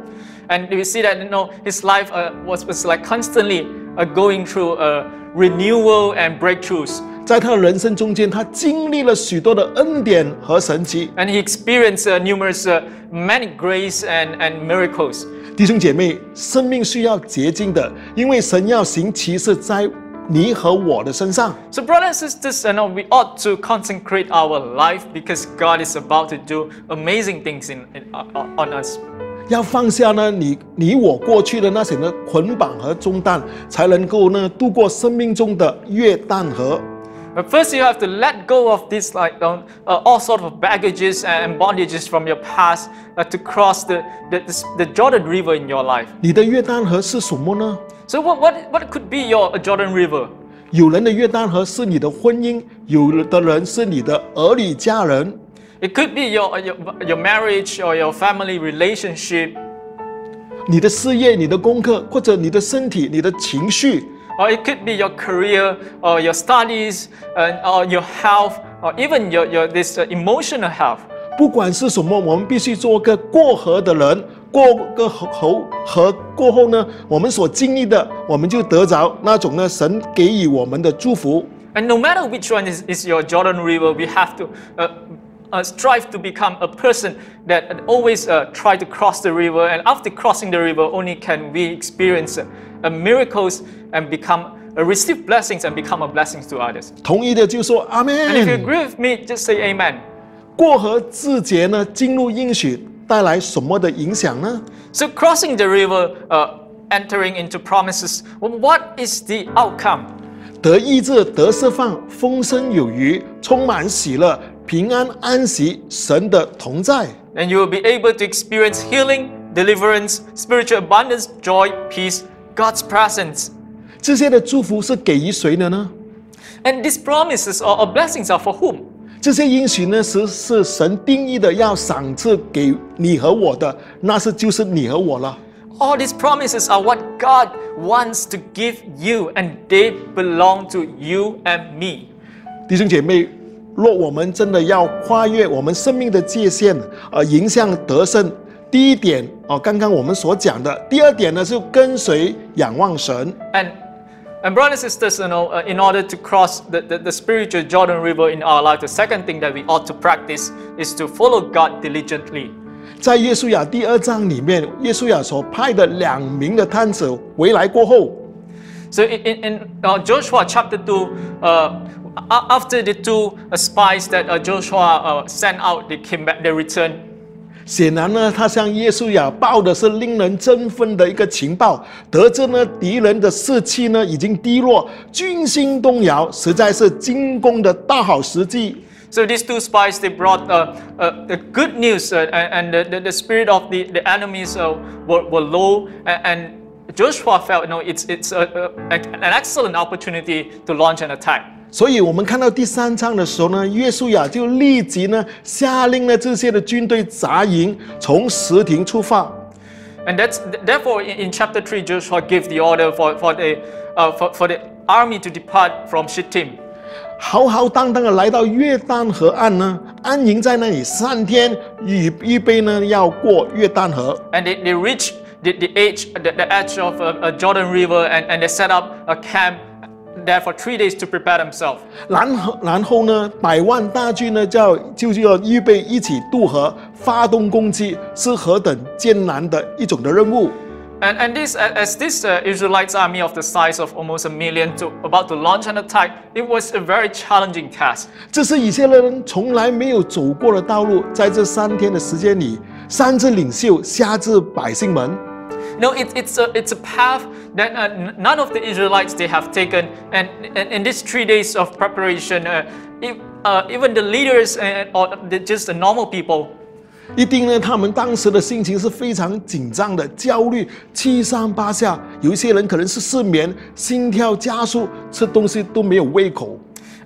Speaker 7: And we see that you know his life uh, was, was like constantly uh, going through uh, renewal and breakthroughs.
Speaker 6: 在他的人生中间，他经历了许多的恩典和神奇。
Speaker 7: And he experienced uh, numerous, uh, many grace and, and miracles.
Speaker 6: 弟兄姐妹，生命需要洁净的，因为神要行奇事在你和我的身上。
Speaker 7: So, brothers and sisters, you know, we ought to consecrate our life because God is about to do amazing things in, in, uh, on us.
Speaker 6: 要放下呢，你你我过去的那些呢捆绑和重担，才能够呢度过生命中的约旦河。
Speaker 7: But first, you have to let go of this, like um, uh, all sort of baggages and bondages from your past uh, to cross the, the, the Jordan River in your life.
Speaker 6: 你的约旦河是什么呢？
Speaker 7: So, what, what, what could be your Jordan River?
Speaker 6: 有人的约旦河是你的婚姻，有的人是你的儿女家人，
Speaker 7: It could be your, your, your marriage or your family relationship,
Speaker 6: 你的事业、你的功课，或者你的身体、你的情绪。
Speaker 7: or it could be your career or your studies and, or your health or even your, your this uh, emotional health.
Speaker 6: 不管是什么，我们必须做个过河的人。过个河河河过后呢，我们所经历的，我们就得着那种呢神给予我们的祝福。
Speaker 7: And no matter which one is, is your Jordan River, we have to uh, uh, strive to become a person that always uh, try to cross the river and after crossing the river only can we experience uh, miracles and become uh, receive blessings and become a blessing to others.
Speaker 6: 同意的就说 Amen。
Speaker 7: And if you agree with me, just say Amen.
Speaker 6: 过河自洁呢，进入应许带来什么的影响呢
Speaker 7: ？So crossing the river, uh, entering into promises, what is the outcome?
Speaker 6: 得医治，得释放，丰盛有余，充满喜乐，平安安息，神的同在。
Speaker 7: And you will be able to experience healing, deliverance, spiritual abundance, joy, peace, God's presence.
Speaker 6: 这些的祝福是给予谁的呢？
Speaker 7: And these promises or, or blessings are for whom?
Speaker 6: 这些应许呢，是是神定义的，要赏赐给你和我的，那是就是你和我了。
Speaker 7: All these promises are what God wants to give you, and they belong to you and me.
Speaker 6: 弟兄姐妹， 若我们真的要跨越我们生命的界限，呃，迎向得胜，第一点哦，刚刚我们所讲的；第二点呢，是跟随仰望神。
Speaker 7: And and brothers and sisters, you know, uh, in order to cross the, the, the spiritual Jordan River in our life, the second thing that we ought to practice is to follow God diligently.
Speaker 6: 在耶稣亚第二章里面，耶稣亚所派的两名的探子回来过后
Speaker 7: ，So in, in, in uh, Joshua chapter two, uh, after the two uh, spies that uh, Joshua uh, sent out, they came back, they returned.
Speaker 6: 显然呢，他向约书亚报的是令人振奋的一个情报。得知呢，敌人的士气呢已经低落，军心动摇，实在是进攻的大好时机。
Speaker 7: So these two spies they brought uh, uh, good news, and, and the, the, spirit of the, the enemies were, were low, and Joshua felt you know it's it's a, a, an excellent opportunity to launch an attack.
Speaker 6: 所以，我们看到第三章的时候呢，约书亚就立即呢下令呢这些的军队扎营，从什亭出发。
Speaker 7: And that's therefore in chapter three, Joshua gave the order for for the uh for for the army to depart from Shittim.
Speaker 6: 浩浩荡荡的来到约旦河岸呢，安营在那里三天，预预备呢要过约旦河。
Speaker 7: And they they reach the the edge the the edge of a Jordan River and and they set up a camp. There for three days to prepare themselves.
Speaker 6: 然后，然后呢，百万大军呢，就要就是要预备一起渡河，发动攻击，是何等艰难的一种的任务。
Speaker 7: And, and this, as this uh, Israelites army of the size of almost a million to, about to launch an attack, it was a very challenging task.
Speaker 6: 这是以色列人从来没有走过的道路，在这三天的时间里，上至领袖，下至百姓们，
Speaker 7: No, it, it's, a, it's a path that uh, n- none of the Israelites they have taken. And, and in these three days of preparation, uh, if, uh, even the leaders and, or the, just the normal people,
Speaker 6: 一定呢，他们当时的心情是非常紧张的，焦虑，七上八下。有一些人可能是失眠，心跳加速，吃东西都没有胃口。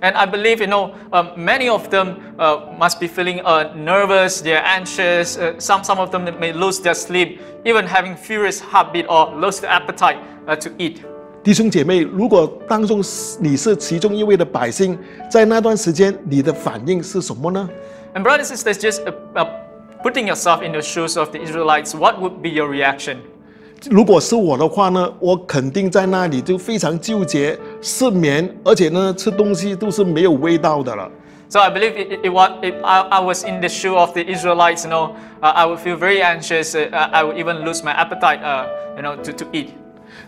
Speaker 7: And I believe, you know, um, many of them uh, must be feeling uh, nervous, they're anxious, uh, some, some of them may lose their sleep, even having furious heartbeat or lose the appetite uh, to eat.
Speaker 6: 弟兄姐妹，如果当中你是其中一位的百姓，在那段时间，你的反应是什么呢？
Speaker 7: And brothers and sisters, just uh, uh, putting yourself in the shoes of the Israelites, what would be your reaction?
Speaker 6: 如果是我的话呢，我肯定在那里就非常纠结、失眠，而且呢，吃东西都是没有味道的了。
Speaker 7: So I believe it, it, if I, I was in the shoe of the Israelites, you know, uh, I would feel very anxious. Uh, I would even lose my appetite, uh, you know, to, to eat.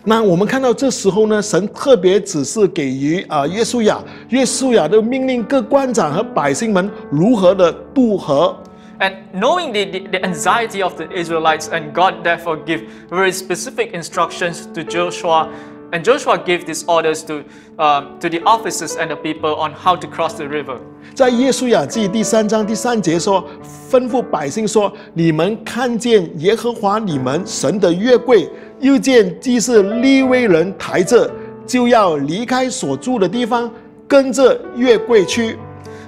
Speaker 6: 那我们看到这时候呢，神特别指示给予啊约书亚，约书亚的命令各官长和百姓们如何的渡河。
Speaker 7: And knowing the, the, the, anxiety of the Israelites, and God therefore gave very specific instructions to Joshua, and Joshua gave these orders to, um, to the officers and the people on how to cross the river.
Speaker 6: 在约书亚记第三章第三节说，吩咐百姓说：“你们看见耶和华你们神的约柜，又见祭司利未人抬着，就要离开所住的地方，跟着约柜去。”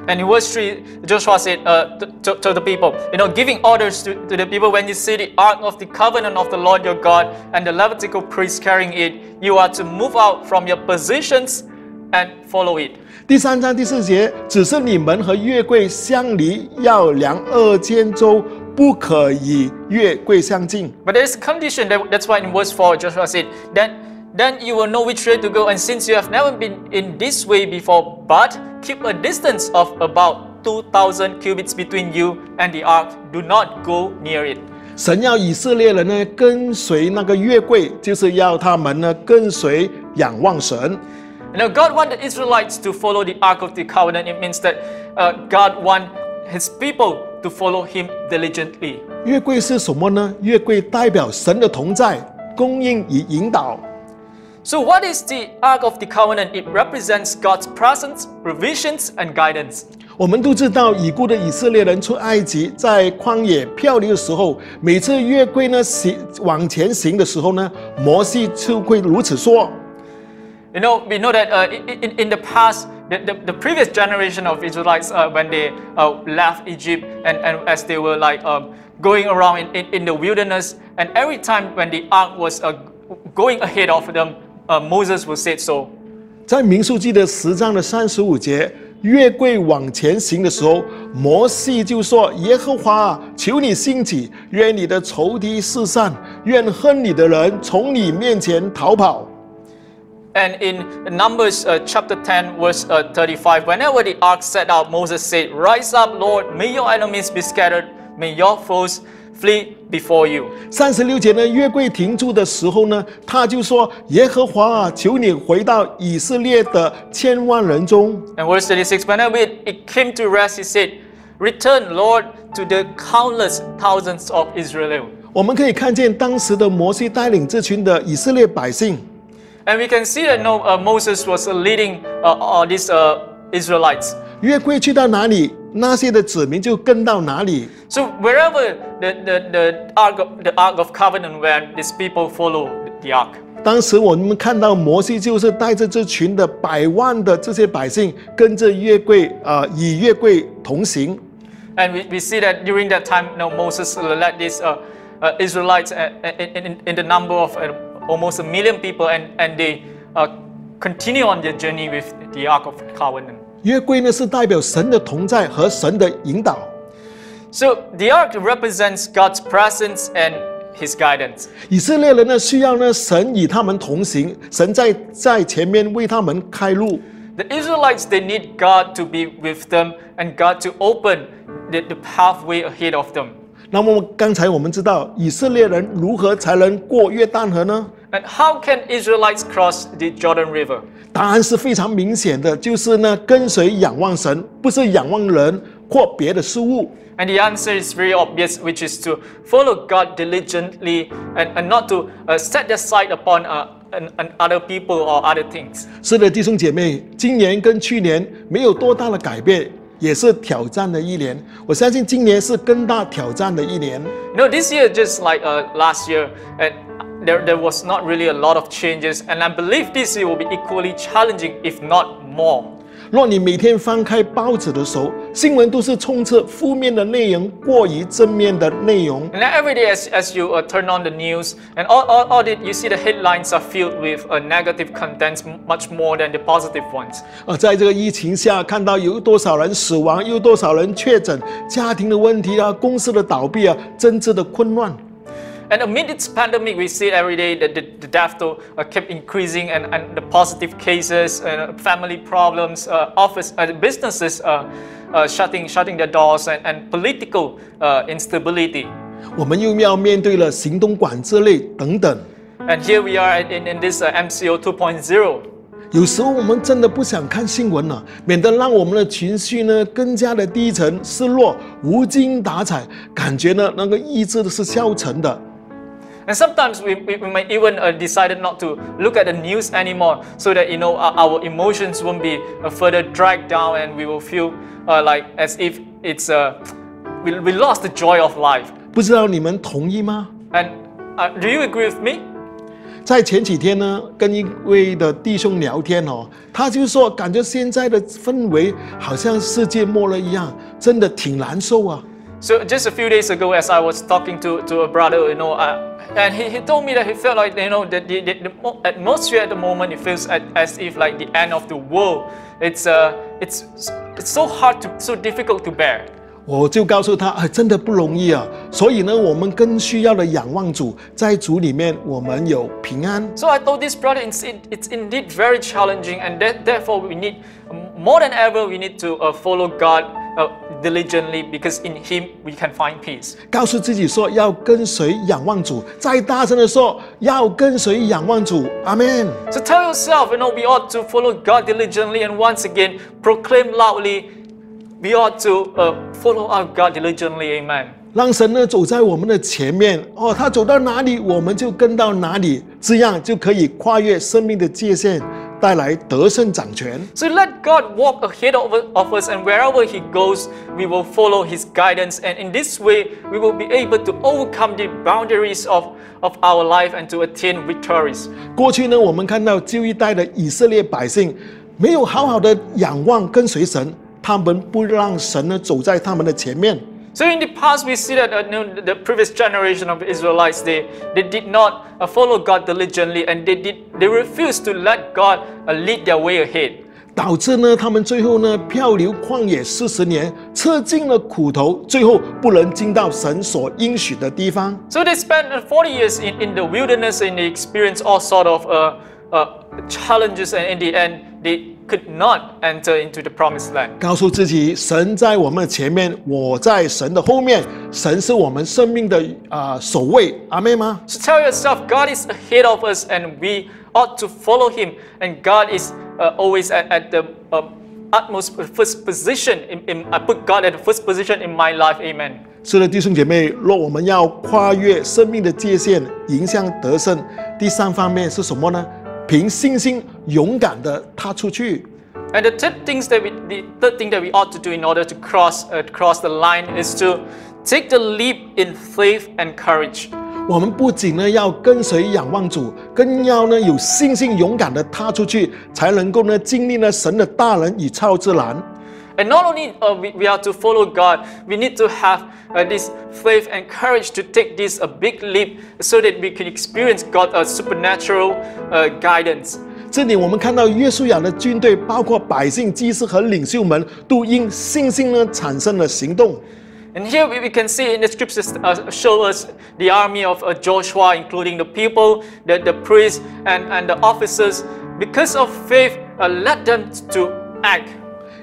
Speaker 7: And in verse 3, Joshua said uh, to, to, the people, you know, giving orders to, to the people when you see the ark of the covenant of the Lord your God and the Levitical priest carrying it, you are to move out from your positions and follow it. it。
Speaker 6: 第三章第四节，只是你们和约柜相离，要量二千肘，不可以约柜相近。
Speaker 7: But there is a condition that that's why in verse four Joshua said that then you will know which way to go and since you have never been in this way before but keep a distance of about 2000 cubits between you and the ark do not go near it
Speaker 6: 神要以色列人呢跟随那个约柜，就是要他们呢跟随仰望神。
Speaker 7: Now God wanted Israelites to follow the Ark of the Covenant. It means that uh, God wanted His people to follow Him diligently.
Speaker 6: 约柜是什么呢？约柜代表神的同在、供应与引导。
Speaker 7: so what is the Ark of the Covenant? It represents God's presence, provisions, and guidance.
Speaker 6: 我们都知道，已故的以色列人出埃及，在旷野漂流的时候，每次约柜呢行往前行的时候呢，摩西就会如此说。
Speaker 7: You know, we know that uh, in, in the past, the, the, the previous generation of Israelites, uh, when they uh, left Egypt and, and as they were like um, going around in, in, in the wilderness, and every time when the ark was uh, going ahead of them, uh, Moses will say so.
Speaker 6: 在民数记的十章的三十五节，约柜往前行的时候，摩西就说：“耶和华啊，求你兴起，愿你的仇敌四散，愿恨你的人从你面前逃跑。”
Speaker 7: And in Numbers uh, chapter 10, verse uh, 35, whenever the ark set out, Moses said, Rise up, Lord, may your enemies be scattered, may your foes flee before you.
Speaker 6: 三十六节呢，约柜停住的时候呢，他就说：“耶和华啊，求你回到以色列的千万人中。
Speaker 7: And verse 36, whenever it, it came to rest, he said, Return, Lord, to the countless thousands of Israel.
Speaker 6: ”我们可以看见当时的摩西带领这群的以色列百姓，
Speaker 7: And we can see that no, uh, Moses was uh, leading uh, all these uh, Israelites.
Speaker 6: 约柜去到哪里，那些的子民就跟到哪里。
Speaker 7: So wherever the, the, the, ark of, the Ark of Covenant went, these people follow the ark.
Speaker 6: 当时我们看到摩西就是带着这群的百万的这些百姓，跟着约柜，呃，与约柜同行。
Speaker 7: And we, we see that during that time, you know, Moses led these uh, uh, Israelites uh, in, in, in the number of uh, almost a million people, and, and they uh, continue on their journey with the Ark of Covenant.
Speaker 6: 约柜呢是代表神的同在和神的引导。
Speaker 7: So the Ark represents God's presence and His guidance.
Speaker 6: 以色列人呢需要呢神与他们同行，神在在前面为他们开路。
Speaker 7: The Israelites, they need God to be with them and God to open the, the pathway ahead of them.
Speaker 6: 那么刚才我们知道以色列人如何才能过约旦河呢？
Speaker 7: And how can Israelites cross the Jordan River?
Speaker 6: 答案是非常明显的，就是呢跟随仰望神，不是仰望人或别的事物。
Speaker 7: And the answer is very obvious, which is to follow God diligently and, and not to uh, set their sight upon uh, an, an other people or other things.
Speaker 6: 是的，弟兄姐妹，今年跟去年没有多大的改变，也是挑战的一年。我相信今年是更大挑战的一年。
Speaker 7: You know, this year, just like uh, last year, and there, there was not really a lot of changes. And I believe this year will be equally challenging, if not more.
Speaker 6: 若你每天翻开报纸的时候，新闻都是充斥负面的内容，过于正面的内容。
Speaker 7: And then every day, as, as you uh, turn on the news, and all, all, all the, you see the headlines are filled with uh, negative contents m- much more than the positive ones.
Speaker 6: 而在这个疫情下，看到有多少人死亡，有多少人确诊，家庭的问题啊，公司的倒闭啊，政治的混乱。
Speaker 7: And amid this pandemic, we see every day that the, the death toll uh, kept increasing, and, and the positive cases, uh, family problems, uh, office, uh, businesses uh, uh, shutting shutting their doors, and, and political uh, instability.
Speaker 6: 我们又要面对了行动管制类等等。
Speaker 7: And here we are in, in this uh, MCO 2.0.
Speaker 6: 有时候我们真的不想看新闻了，免得让我们的情绪呢更加的低沉、失落、无精打采，感觉呢那个意志是消沉的。
Speaker 7: And sometimes we, we, we might even uh, decided not to look at the news anymore so that you know our, our emotions won't be uh, further dragged down and we will feel uh, like as if it's uh, we, we lost the joy of life.
Speaker 6: 不知道你们同意吗？
Speaker 7: And uh, do you agree with me?
Speaker 6: 在前几天呢，跟一位的弟兄聊天哦，他就说感觉现在的氛围好像世界末日一样，真的挺难受啊。
Speaker 7: So just a few days ago, as I was talking to, to a brother, you know, uh, and he, he told me that he felt like you know the, the, the, the atmosphere at the moment it feels at, as if like the end of the world. It's uh it's it's so hard to so difficult to bear.
Speaker 6: 我就告诉他，哎，真的不容易啊。所以呢，我们更需要的仰望主，在主里面我们有平安。
Speaker 7: So I told this brother, it's, it, it's indeed very challenging, and that, therefore we need more than ever we need to uh, follow God uh, diligently because in Him we can find peace.
Speaker 6: 告诉自己说要跟随仰望主，再大声的说要跟随仰望主，阿门。
Speaker 7: So tell yourself, you know, we ought to follow God diligently, and once again proclaim loudly, we ought to uh, follow our God diligently. Amen.
Speaker 6: 让神呢走在我们的前面哦，他走到哪里，我们就跟到哪里，这样就可以跨越生命的界限，带来得胜掌权。
Speaker 7: So let God walk ahead of, of us, and wherever He goes, we will follow His guidance. And in this way, we will be able to overcome the boundaries of, of our life and to attain victories.
Speaker 6: 过去呢，我们看到旧一代的以色列百姓没有好好的仰望跟随神， 他们不让神呢走在他们的前面。
Speaker 7: So in the past, we see that uh, you know, the previous generation of Israelites they, they did not uh, follow God diligently, and they did they refused to let God uh, lead their way ahead.
Speaker 6: 导致呢，他们最后呢漂流旷野四十年，吃尽了苦头，最后不能进到神所应许的地方。
Speaker 7: So they spent uh, 40 years in, in the wilderness and they experienced all sort of uh, uh, challenges, and in the end, they could not enter into the promised land.
Speaker 6: 告诉自己，神在我们的前面，我在神的后面，神是我们生命的啊、首位。阿妹吗？
Speaker 7: So tell yourself, God is ahead of us, and we ought to follow Him, and God is uh, always at, at the uh, utmost first position. In, in, I put God at the first position in my life. Amen.
Speaker 6: 是的，弟兄姐妹，若我们要跨越生命的界限，迎向得胜，第三方面是什么呢？ 凭信心勇敢的踏出去。
Speaker 7: And the third things that we, the third thing that we ought to do in order to cross uh, cross the line is to take the leap in faith and courage.
Speaker 6: 我们不仅呢要跟随仰望主，更要呢有信心勇敢的踏出去，才能够呢经历呢神的大能与超自然。
Speaker 7: And not only uh, we, we are to follow God, we need to have uh, this faith and courage to take this a big leap so that we can experience God a supernatural uh, guidance.
Speaker 6: 这里我们看到约书亚的军队，包括百姓、祭司和领袖们，都因信心呢产生了行动。
Speaker 7: And here we, we can see in the scriptures uh, show us the army of uh, Joshua, including the people, the, the priests, and, and the officers, because of faith, uh, led them to act.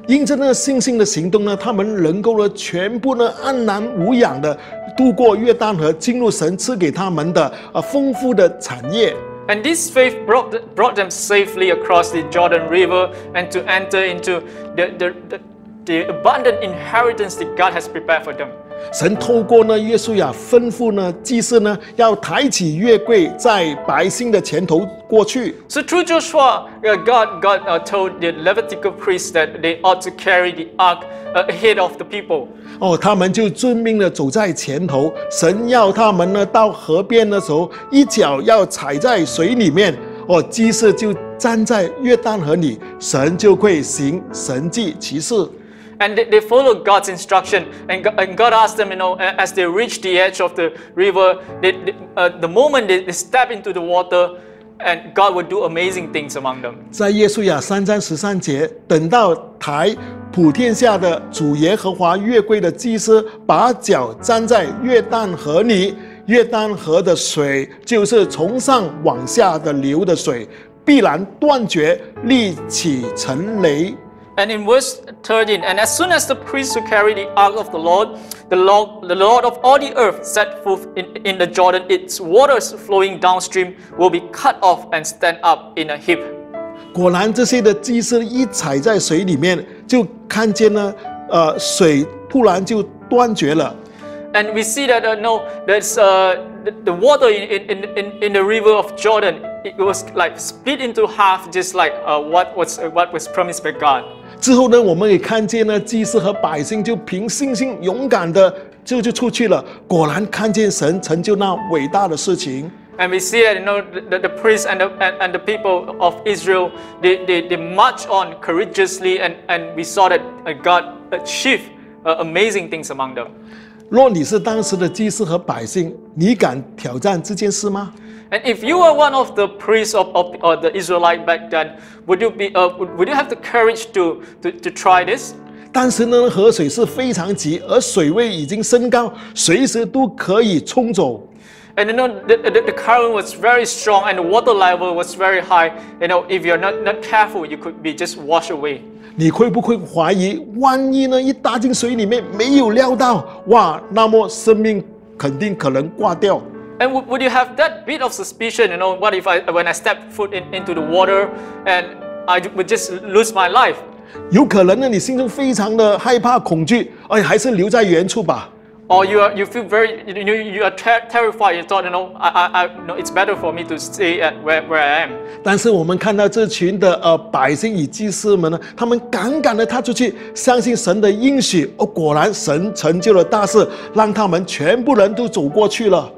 Speaker 6: 因着呢信心的行动呢，他们能够呢全部呢安然无恙的渡过约旦河，进入神赐给他们的啊丰富的产业。
Speaker 7: And this faith brought, brought them safely across the Jordan River and to enter into the, the, the, the abundant inheritance that God has prepared for them.
Speaker 6: 神透过呢约书亚吩咐呢祭司呢要抬起月柜，在百姓的前头过去。
Speaker 7: So through Joshua, uh, God, God uh, told the Levitical priests that they ought to carry the ark uh, ahead of the people.
Speaker 6: 哦，他们就遵命的走在前头。神要他们呢到河边的时候，一脚要踩在水里面。哦，祭司就站在约旦河里，神就会行神迹奇事。
Speaker 7: And they, they followed God's instruction. And, and God asked them, you know, as they reached the edge of the river, they, they, uh, the moment they, they step into the water, and God would do amazing things among them.
Speaker 6: 在耶稣亚三章十三节，等到抬普天下的主耶和华月柜的祭司把脚沾在约旦河里，约旦河的水就是从上往下的流的水，必然断绝，立起成雷。
Speaker 7: And in verse 13, and as soon as the priests who carry the ark of the Lord, the Lord, the Lord of all the earth set forth in, in the Jordan, its waters flowing downstream will be cut off and stand up in a heap.
Speaker 6: 果然，这些的祭司一踩在水里面，就看见呢，呃，水突然就断绝了。
Speaker 7: And we see that uh, no, there's uh, the, the water in, in, in, in the river of Jordan. It was like split into half, just like uh, what was uh, what was promised by God.
Speaker 6: 之后呢，我们也看见呢，祭司和百姓就凭信心勇敢的就就出去了。果然看见神成就那伟大的事情。
Speaker 7: And we see that you know the, the, priests and the, and, and the people of Israel they, they, they march on courageously and, and we saw that uh, God achieved uh, amazing things among them.
Speaker 6: 若你是当时的祭司和百姓，你敢挑战这件事吗？
Speaker 7: And if you were one of the priests of, of or the Israelite back then, would you be uh, would, would you have the courage to, to, to try this?
Speaker 6: 当时呢，河水是非常急，而水位已经升高，随时都可以冲走。
Speaker 7: And you know the, the, the current was very strong and the water level was very high. You know if you're not, not careful, you could be just washed away.
Speaker 6: 你会不会怀疑，万一呢一踏进水里面没有料到，哇，那么生命肯定可能挂掉。
Speaker 7: And would, you have that bit of suspicion? You know, what if I when I step foot in, into the water and I would just lose my life?
Speaker 6: 有可能呢，你心中非常的害怕、恐惧，哎，还是留在原处吧。
Speaker 7: Or you are, you feel very you know you are ter- terrified. You thought you know I, I, I no it's better for me to stay at where, where I am.
Speaker 6: 但是我们看到这群的呃百姓与祭司们呢，他们敢敢的踏出去，相信神的应许，哦，果然神成就了大事，让他们全部人都走过去了。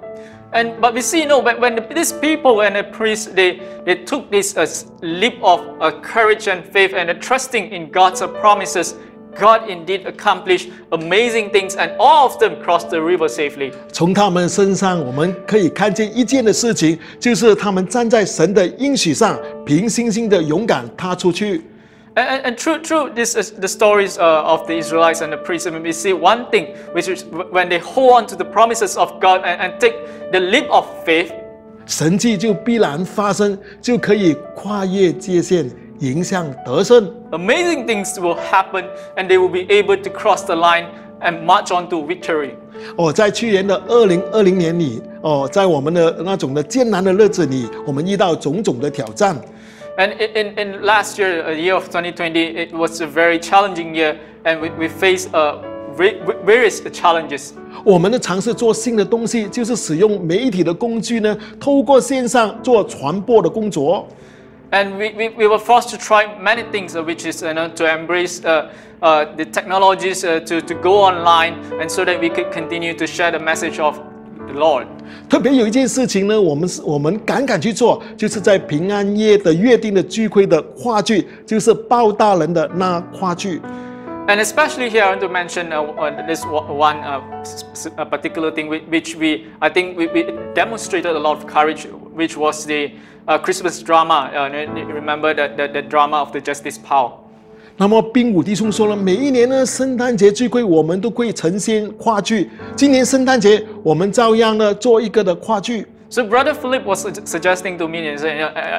Speaker 7: And but we see, you know, when, when these people and the priests they they took this uh, leap of uh, courage and faith and uh, trusting in God's uh, promises, God indeed accomplished amazing things, and all of them crossed the river safely.
Speaker 6: 从他们身上，我们可以看见一件的事情，就是他们站在神的应许上，凭信心的勇敢踏出去。
Speaker 7: And, and, and through, through this, uh, the stories uh, of the Israelites and the priests, I mean, we see one thing, which is w- when they hold on to the promises of God and, and take the leap of faith,
Speaker 6: 神迹就必然发生，就可以跨越界限，迎向得胜。
Speaker 7: amazing things will happen and they will be able to cross the line and march on to victory.
Speaker 6: 哦，在去年的二零二零年里，哦，在我们的那种的艰难的日子里，我们遇到种种的挑战。
Speaker 7: And in, in, in last year, a year of 2020, it was a very challenging year and we, we faced uh, va- various challenges.
Speaker 6: 我们的尝试做新的东西，就是使用媒体的工具呢，透过线上做传播的工作。
Speaker 7: And we, we, we were forced to try many things, uh, which is you know, to embrace uh, uh, the technologies uh, to, to go online and so that we could continue to share the message of the Lord.
Speaker 6: 特别有一件事情呢，我们是我们敢敢去做，就是在平安夜的约定的聚会的话剧，就是包大人的那话剧。
Speaker 7: And especially here, I want to mention uh, uh, this one uh, uh, particular thing whi- which we, I think, we, we demonstrated a lot of courage, which was the uh, Christmas drama. Uh, remember the, the, the drama of the Justice Paul.
Speaker 6: 那么冰武弟兄说了，每一年呢圣诞节聚会，我们都会呈现话剧。今年圣诞节，我们照样呢做一个的话剧。
Speaker 7: So Brother Philip was sug- suggesting to me, e-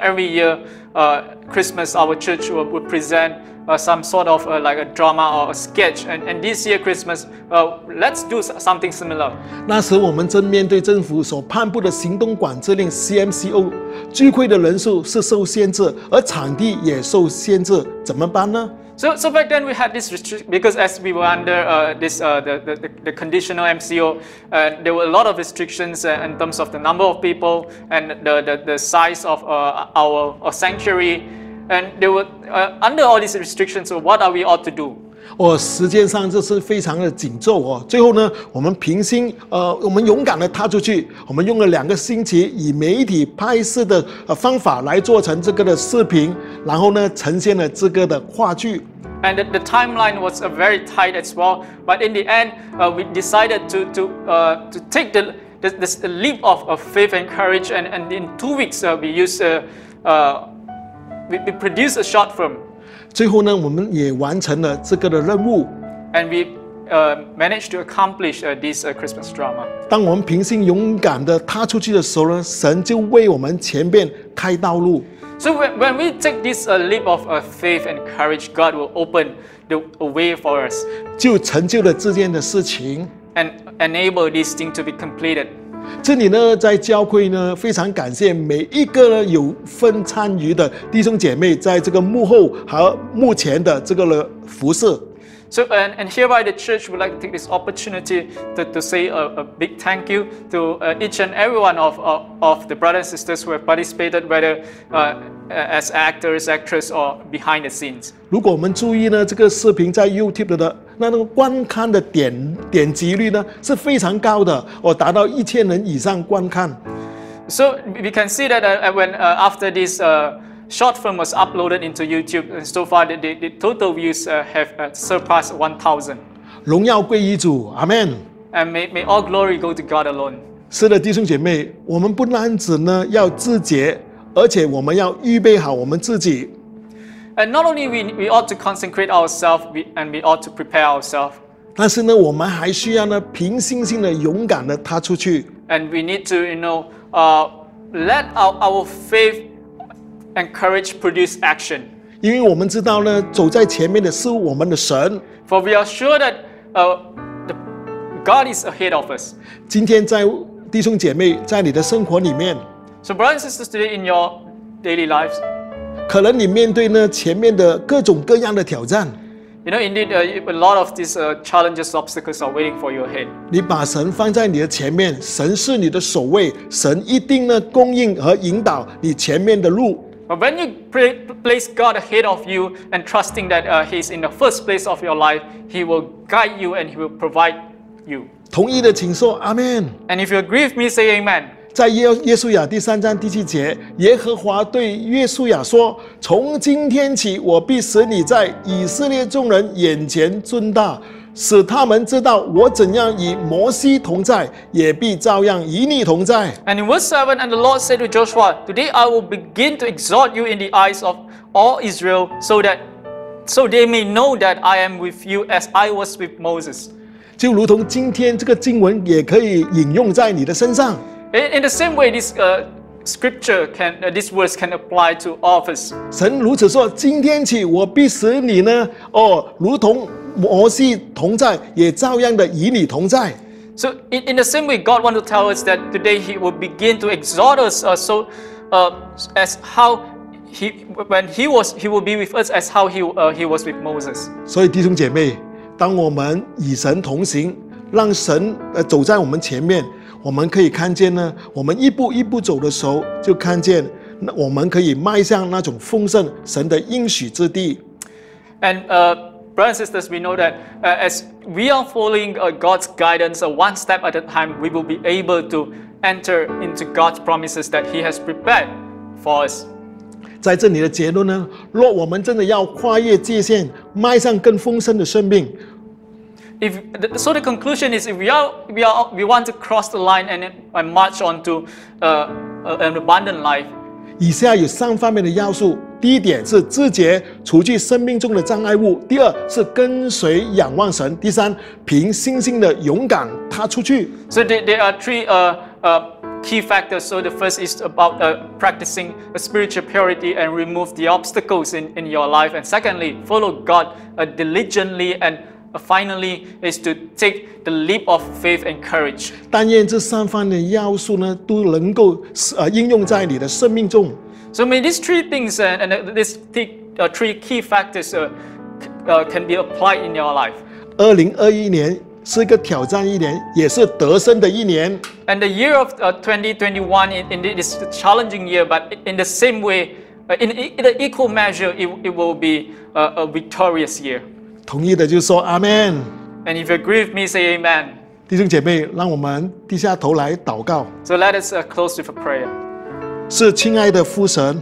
Speaker 7: every year, uh, Christmas, our church would, would present uh, some sort of uh, like a drama or a sketch. And, and this year, Christmas, uh, let's do something similar.
Speaker 6: 那时我们正面对政府所颁布的行动管制令 CMCO，聚会的人数是受限制，而场地也受限制，怎么办呢？
Speaker 7: So, so back then we had this restriction because as we were under uh, this uh, the, the, the- conditional MCO, uh, there were a lot of restrictions uh, in terms of the number of people and the, the, the size of uh, our, our sanctuary. And they were uh, under all these restrictions. So what are we ought to do?
Speaker 6: 哦，时间上这是非常的紧凑哦。最后呢，我们平心，呃，我们勇敢的踏出去，我们用了两个星期，以媒体拍摄的呃方法来做成这个的视频，然后呢，呈现了这个的话剧。
Speaker 7: And the, the timeline was uh, very tight as well. But in the end, uh, we decided to, to, uh, to take the, the, this leap of, of faith and courage. And, and in two weeks, uh, we used, uh, uh, we, we produced a short film.
Speaker 6: 最后呢，我们也完成了这个的任务。
Speaker 7: And we uh, managed to accomplish uh, this uh, Christmas drama.
Speaker 6: 当我们平心勇敢的踏出去的时候呢，神就为我们前面开道路。
Speaker 7: So when, when we take this uh, leap of uh, faith and courage, God will open the a way for us
Speaker 6: 就成就了这件的事情。
Speaker 7: and enable this thing to be completed.
Speaker 6: 这里呢，在教会呢，非常感谢每一个呢有份参与的弟兄姐妹，在这个幕后和幕前的这个呢服饰。
Speaker 7: So, and, and hereby the church would like to take this opportunity to, to say a, a big thank you to uh, each and every one of, of, of the brothers and sisters who have participated, whether uh, as actors, actors, or behind the scenes.
Speaker 6: 如果我们注意呢，这个视频在 YouTube 的那那个观看的点点击率呢是非常高的，哦，达到一千人以上观看。
Speaker 7: So we can see that uh, when uh, after this uh, short film was uploaded into YouTube, and so far the, the, the total views uh, have uh, surpassed 1,000.
Speaker 6: 荣耀归于主，阿门。
Speaker 7: And may, may all glory go to God alone.
Speaker 6: 是的，弟兄姐妹，我们不单只呢要自洁，而且我们要预备好我们自己。
Speaker 7: And not only we, we ought to consecrate ourselves we, and we ought to prepare ourselves,
Speaker 6: 但是呢，我们还需要呢凭信心的勇敢的踏出去。
Speaker 7: and we need to, you know, uh, let our, our faith and courage produce action.
Speaker 6: 因为我们知道呢，走在前面的是我们的神。
Speaker 7: For we are sure that uh, the, God is ahead of us.
Speaker 6: 今天在弟兄姐妹在你的生活里面
Speaker 7: ，So, brothers and sisters, today in your daily lives,
Speaker 6: 可能你面对呢前面的各种各样的挑战
Speaker 7: ，You know, indeed, uh, a lot of these uh, challenges, obstacles are waiting for your head.
Speaker 6: 你把神放在你的前面，神是你的守卫，神一定呢供应和引导你前面的路。
Speaker 7: But when you pray, place God ahead of you and trusting that uh, He's in the first place of your life, He will guide you and He will provide you.
Speaker 6: 同意的请说阿门。
Speaker 7: And if you agree with me, say Amen.
Speaker 6: 在耶耶稣亚第三章第七节，耶和华对约书亚说：“从今天起，我必使你在以色列众人眼前尊大，使他们知道我怎样与摩西同在，也必照样与你同在。
Speaker 7: And in verse 7, and the Lord said to Joshua, Today I will begin to exalt you in the eyes of all Israel, so that so they may know that I am with you as I was with Moses.
Speaker 6: ”就如同今天这个经文也可以引用在你的身上。
Speaker 7: In, in the same way, this uh, scripture can, uh, this verse can apply to all of us.
Speaker 6: 神如此说：“今天起，我必使你呢，哦，如同 摩西同在，也照样的与你同在。”
Speaker 7: So, in, in the same way, God wants to tell us that today He will begin to exhort us, uh, so uh, as how He when He was He will be with us as how He uh, He was with Moses.
Speaker 6: 所以弟兄姐妹，当我们与神同行，让神呃走在我们前面，我们可以看见呢，我们一步一步走的时候，就看见那我们可以迈向那种丰盛神的应许之地。
Speaker 7: And uh, brothers and sisters, we know that uh, as we are following uh, God's guidance, uh, one step at a time, we will be able to enter into God's promises that He has prepared for us.
Speaker 6: 在这里的结论呢，若我们真的要跨越界限，迈向更丰盛的生命，
Speaker 7: If th- so, the conclusion is if we are we are we want to cross the line and, and march on to uh, uh, an abundant life.
Speaker 6: 以下有三方面的要素： 第一点是自洁除去生命中的障碍物；第二是跟随仰望神；第三，凭信心的勇敢踏出去。
Speaker 7: So there there are three uh uh key factors. So the first is about uh practicing a spiritual purity and remove the obstacles in in your life. And secondly, follow God uh, diligently and uh, Finally, is to take the leap of faith and courage.
Speaker 6: 但愿这三方面的要素呢，都能够呃应用在你的生命中。
Speaker 7: So may these three things and, and uh, these th- uh, three key factors uh, c- uh, can be applied in your life.
Speaker 6: 二零二一年是一个挑战一年，也是得胜的一年。
Speaker 7: And the year of uh, 2021 in- indeed is a challenging year, but in the same way, uh, in, in the equal measure, it, it will be uh, a victorious year.
Speaker 6: 同意的就说阿门。
Speaker 7: And if you agree with me, say amen.
Speaker 6: 弟兄姐妹，让我们低下头来祷告。
Speaker 7: So let us uh, close with a prayer.
Speaker 6: 是亲爱的父神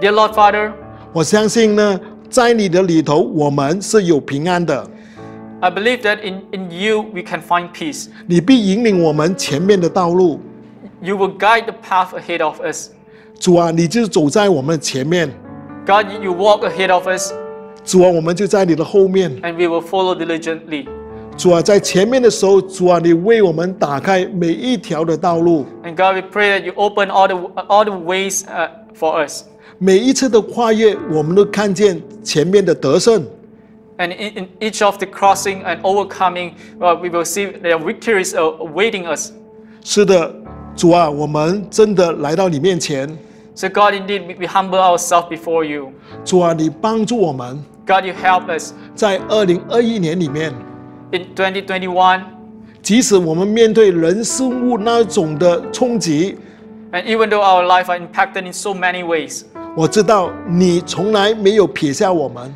Speaker 7: ，Dear Lord Father,
Speaker 6: 我相信呢，在你的里头，我们是有平安的。
Speaker 7: I believe that in, in you we can find peace.
Speaker 6: 你必引领我们前面的道路。
Speaker 7: You will guide the path ahead of us.
Speaker 6: 主啊，你就走在我们前面。
Speaker 7: God, you- you walk ahead of us,
Speaker 6: 主啊，我们就在你的后面。
Speaker 7: and we will follow diligently.
Speaker 6: 主啊，在前面的时候，主啊，你为我们打开每一条的道路，
Speaker 7: And God, we pray that you open all the, all the ways uh, for us.
Speaker 6: 每一次的跨越，我们都看见前面的得胜。
Speaker 7: And in, in each of the crossing and overcoming, uh, we will see the victories are awaiting us.
Speaker 6: 是的，主啊，我们真的来到你面前。
Speaker 7: So, God, indeed, we, we humble ourselves before you.
Speaker 6: 主啊，你帮助我们，
Speaker 7: God, you help us.
Speaker 6: 在二零二一年里面，
Speaker 7: In 2021,
Speaker 6: 即使我们面对人事物那种的冲击，
Speaker 7: and even though our life are impacted in so many ways,
Speaker 6: 我知道你从来没有撇下我们，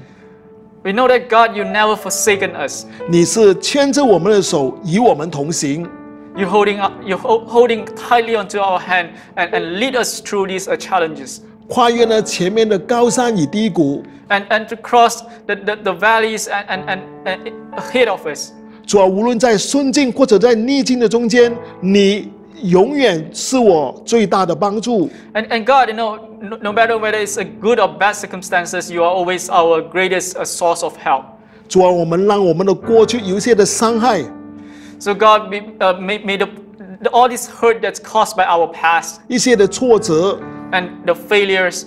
Speaker 7: we know that, God, you never forsaken us.
Speaker 6: 你是牵着我们的手，与我们同行。
Speaker 7: You're holding, up, you're ho- holding tightly onto our hand and, and lead us through these uh, challenges.
Speaker 6: 跨越了前面的高山与低谷，
Speaker 7: And, and to cross the, the, the valleys and, and, and, and ahead of us.
Speaker 6: 主啊，无论在顺境或者在逆境的中间，你永远是我最大的帮助。
Speaker 7: And, and God, you know, no, no matter whether it's a good or bad circumstances, you are always our greatest uh, source of help.
Speaker 6: 主啊，我们让我们的过去有一些的伤害，
Speaker 7: So God, we, uh, may, may the, the, all this hurt that's caused by our past
Speaker 6: 一些的挫折，
Speaker 7: and the failures,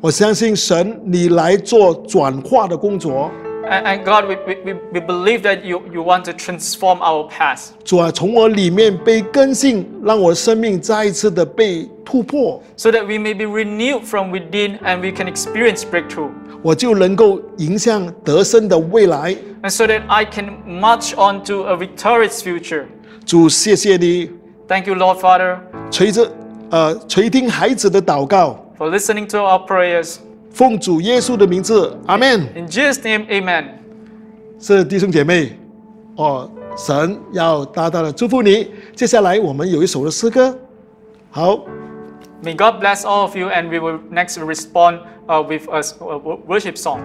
Speaker 6: 我相信神你来做转化的工作。
Speaker 7: and, and God, we, we, we- we believe that you, you want to transform our past.
Speaker 6: 主啊，从我里面被更新，让我的生命再一次的被 突破，
Speaker 7: so that we may be renewed from within and we can experience breakthrough.
Speaker 6: 我就能够迎向得胜的未来。
Speaker 7: And so that I can march on to a victorious future.
Speaker 6: 主，谢谢你
Speaker 7: Thank you, Lord Father,
Speaker 6: 垂着 呃垂听孩子的祷告
Speaker 7: ，for listening to our prayers.
Speaker 6: 奉主耶稣的名字，阿门。
Speaker 7: In Jesus' name, amen.
Speaker 6: 是弟兄姐妹，哦，神要大大的祝福你。接下来我们有一首的诗歌，好
Speaker 7: ，May God bless all of you, and we will next respond uh, with a worship song.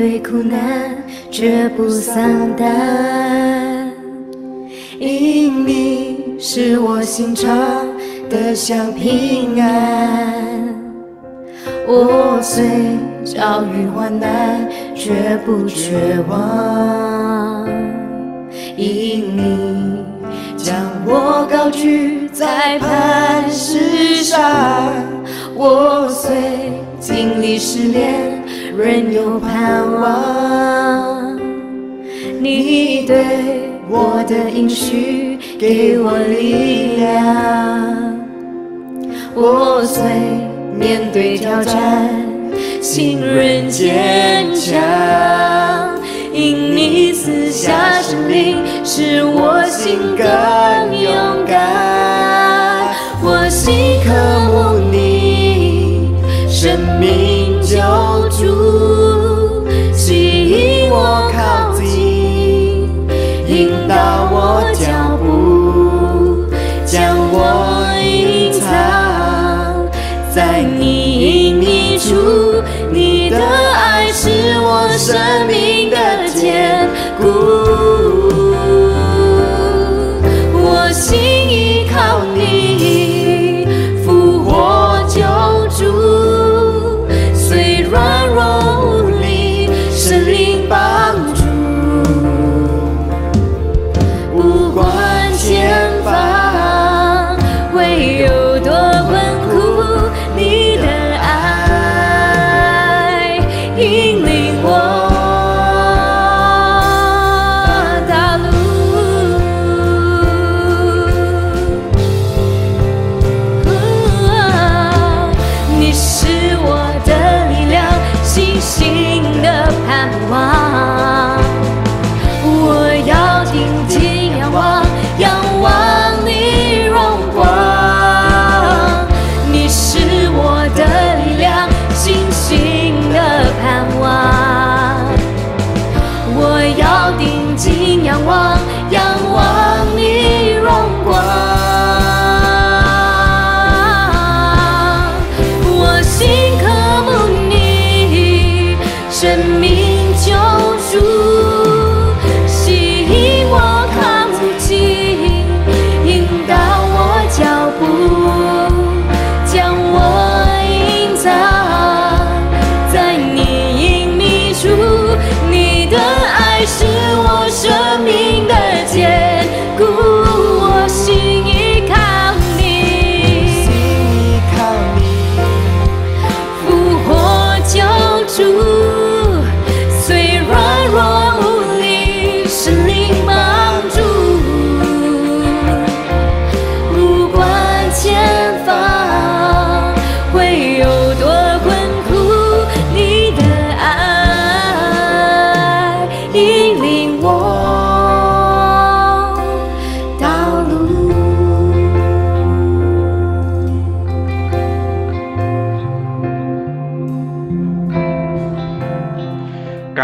Speaker 3: 对苦难，绝不丧胆，因你是我心肠的享平安。我虽遭遇患难，绝不绝望，因你将我高举在磐石上。我虽经历失恋，任有盼望。你对我的应许给我力量。我虽面对挑战，心仍坚强，因你赐下生命，使我心更勇敢。我心渴慕你，生命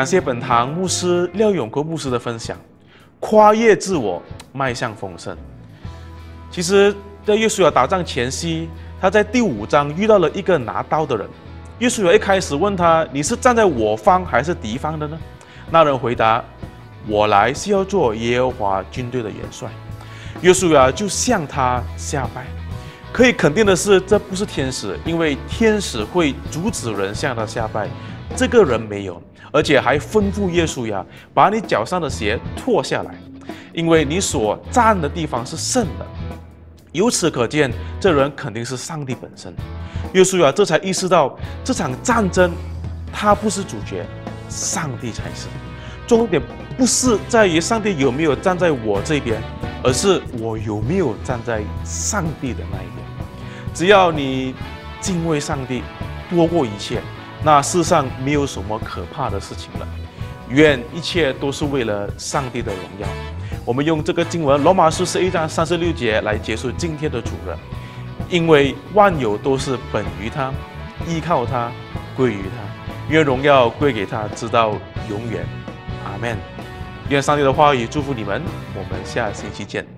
Speaker 1: 谢本堂牧师廖永国牧师的分享，跨越自我，迈向丰盛。其实，在约书亚打仗前夕，他在第五章遇到了一个拿刀的人。约书亚一开始问他：“你是站在我方还是敌方的呢？”那人回答：“我来是要做耶和华军队的元帅。”约书亚就向他下拜。可以肯定的是，这不是天使，因为天使会阻止人向他下拜，这个人没有，而且还吩咐耶稣呀把你脚上的鞋脱下来。因为你所站的地方是圣的。由此可见，这人肯定是上帝本身。耶稣呀这才意识到，这场战争他不是主角，上帝才是。重点不是在于上帝有没有站在我这边，而是我有没有站在上帝的那一边。只要你敬畏上帝多过一切，那世上没有什么可怕的事情了。愿一切都是为了上帝的荣耀。我们用这个经文《罗马书》十一章三十六节来结束今天的主日，因为万有都是本于他，依靠他，归于他，愿荣耀归给他，直到永远。阿门。愿上帝的话语祝福你们。我们下星期见。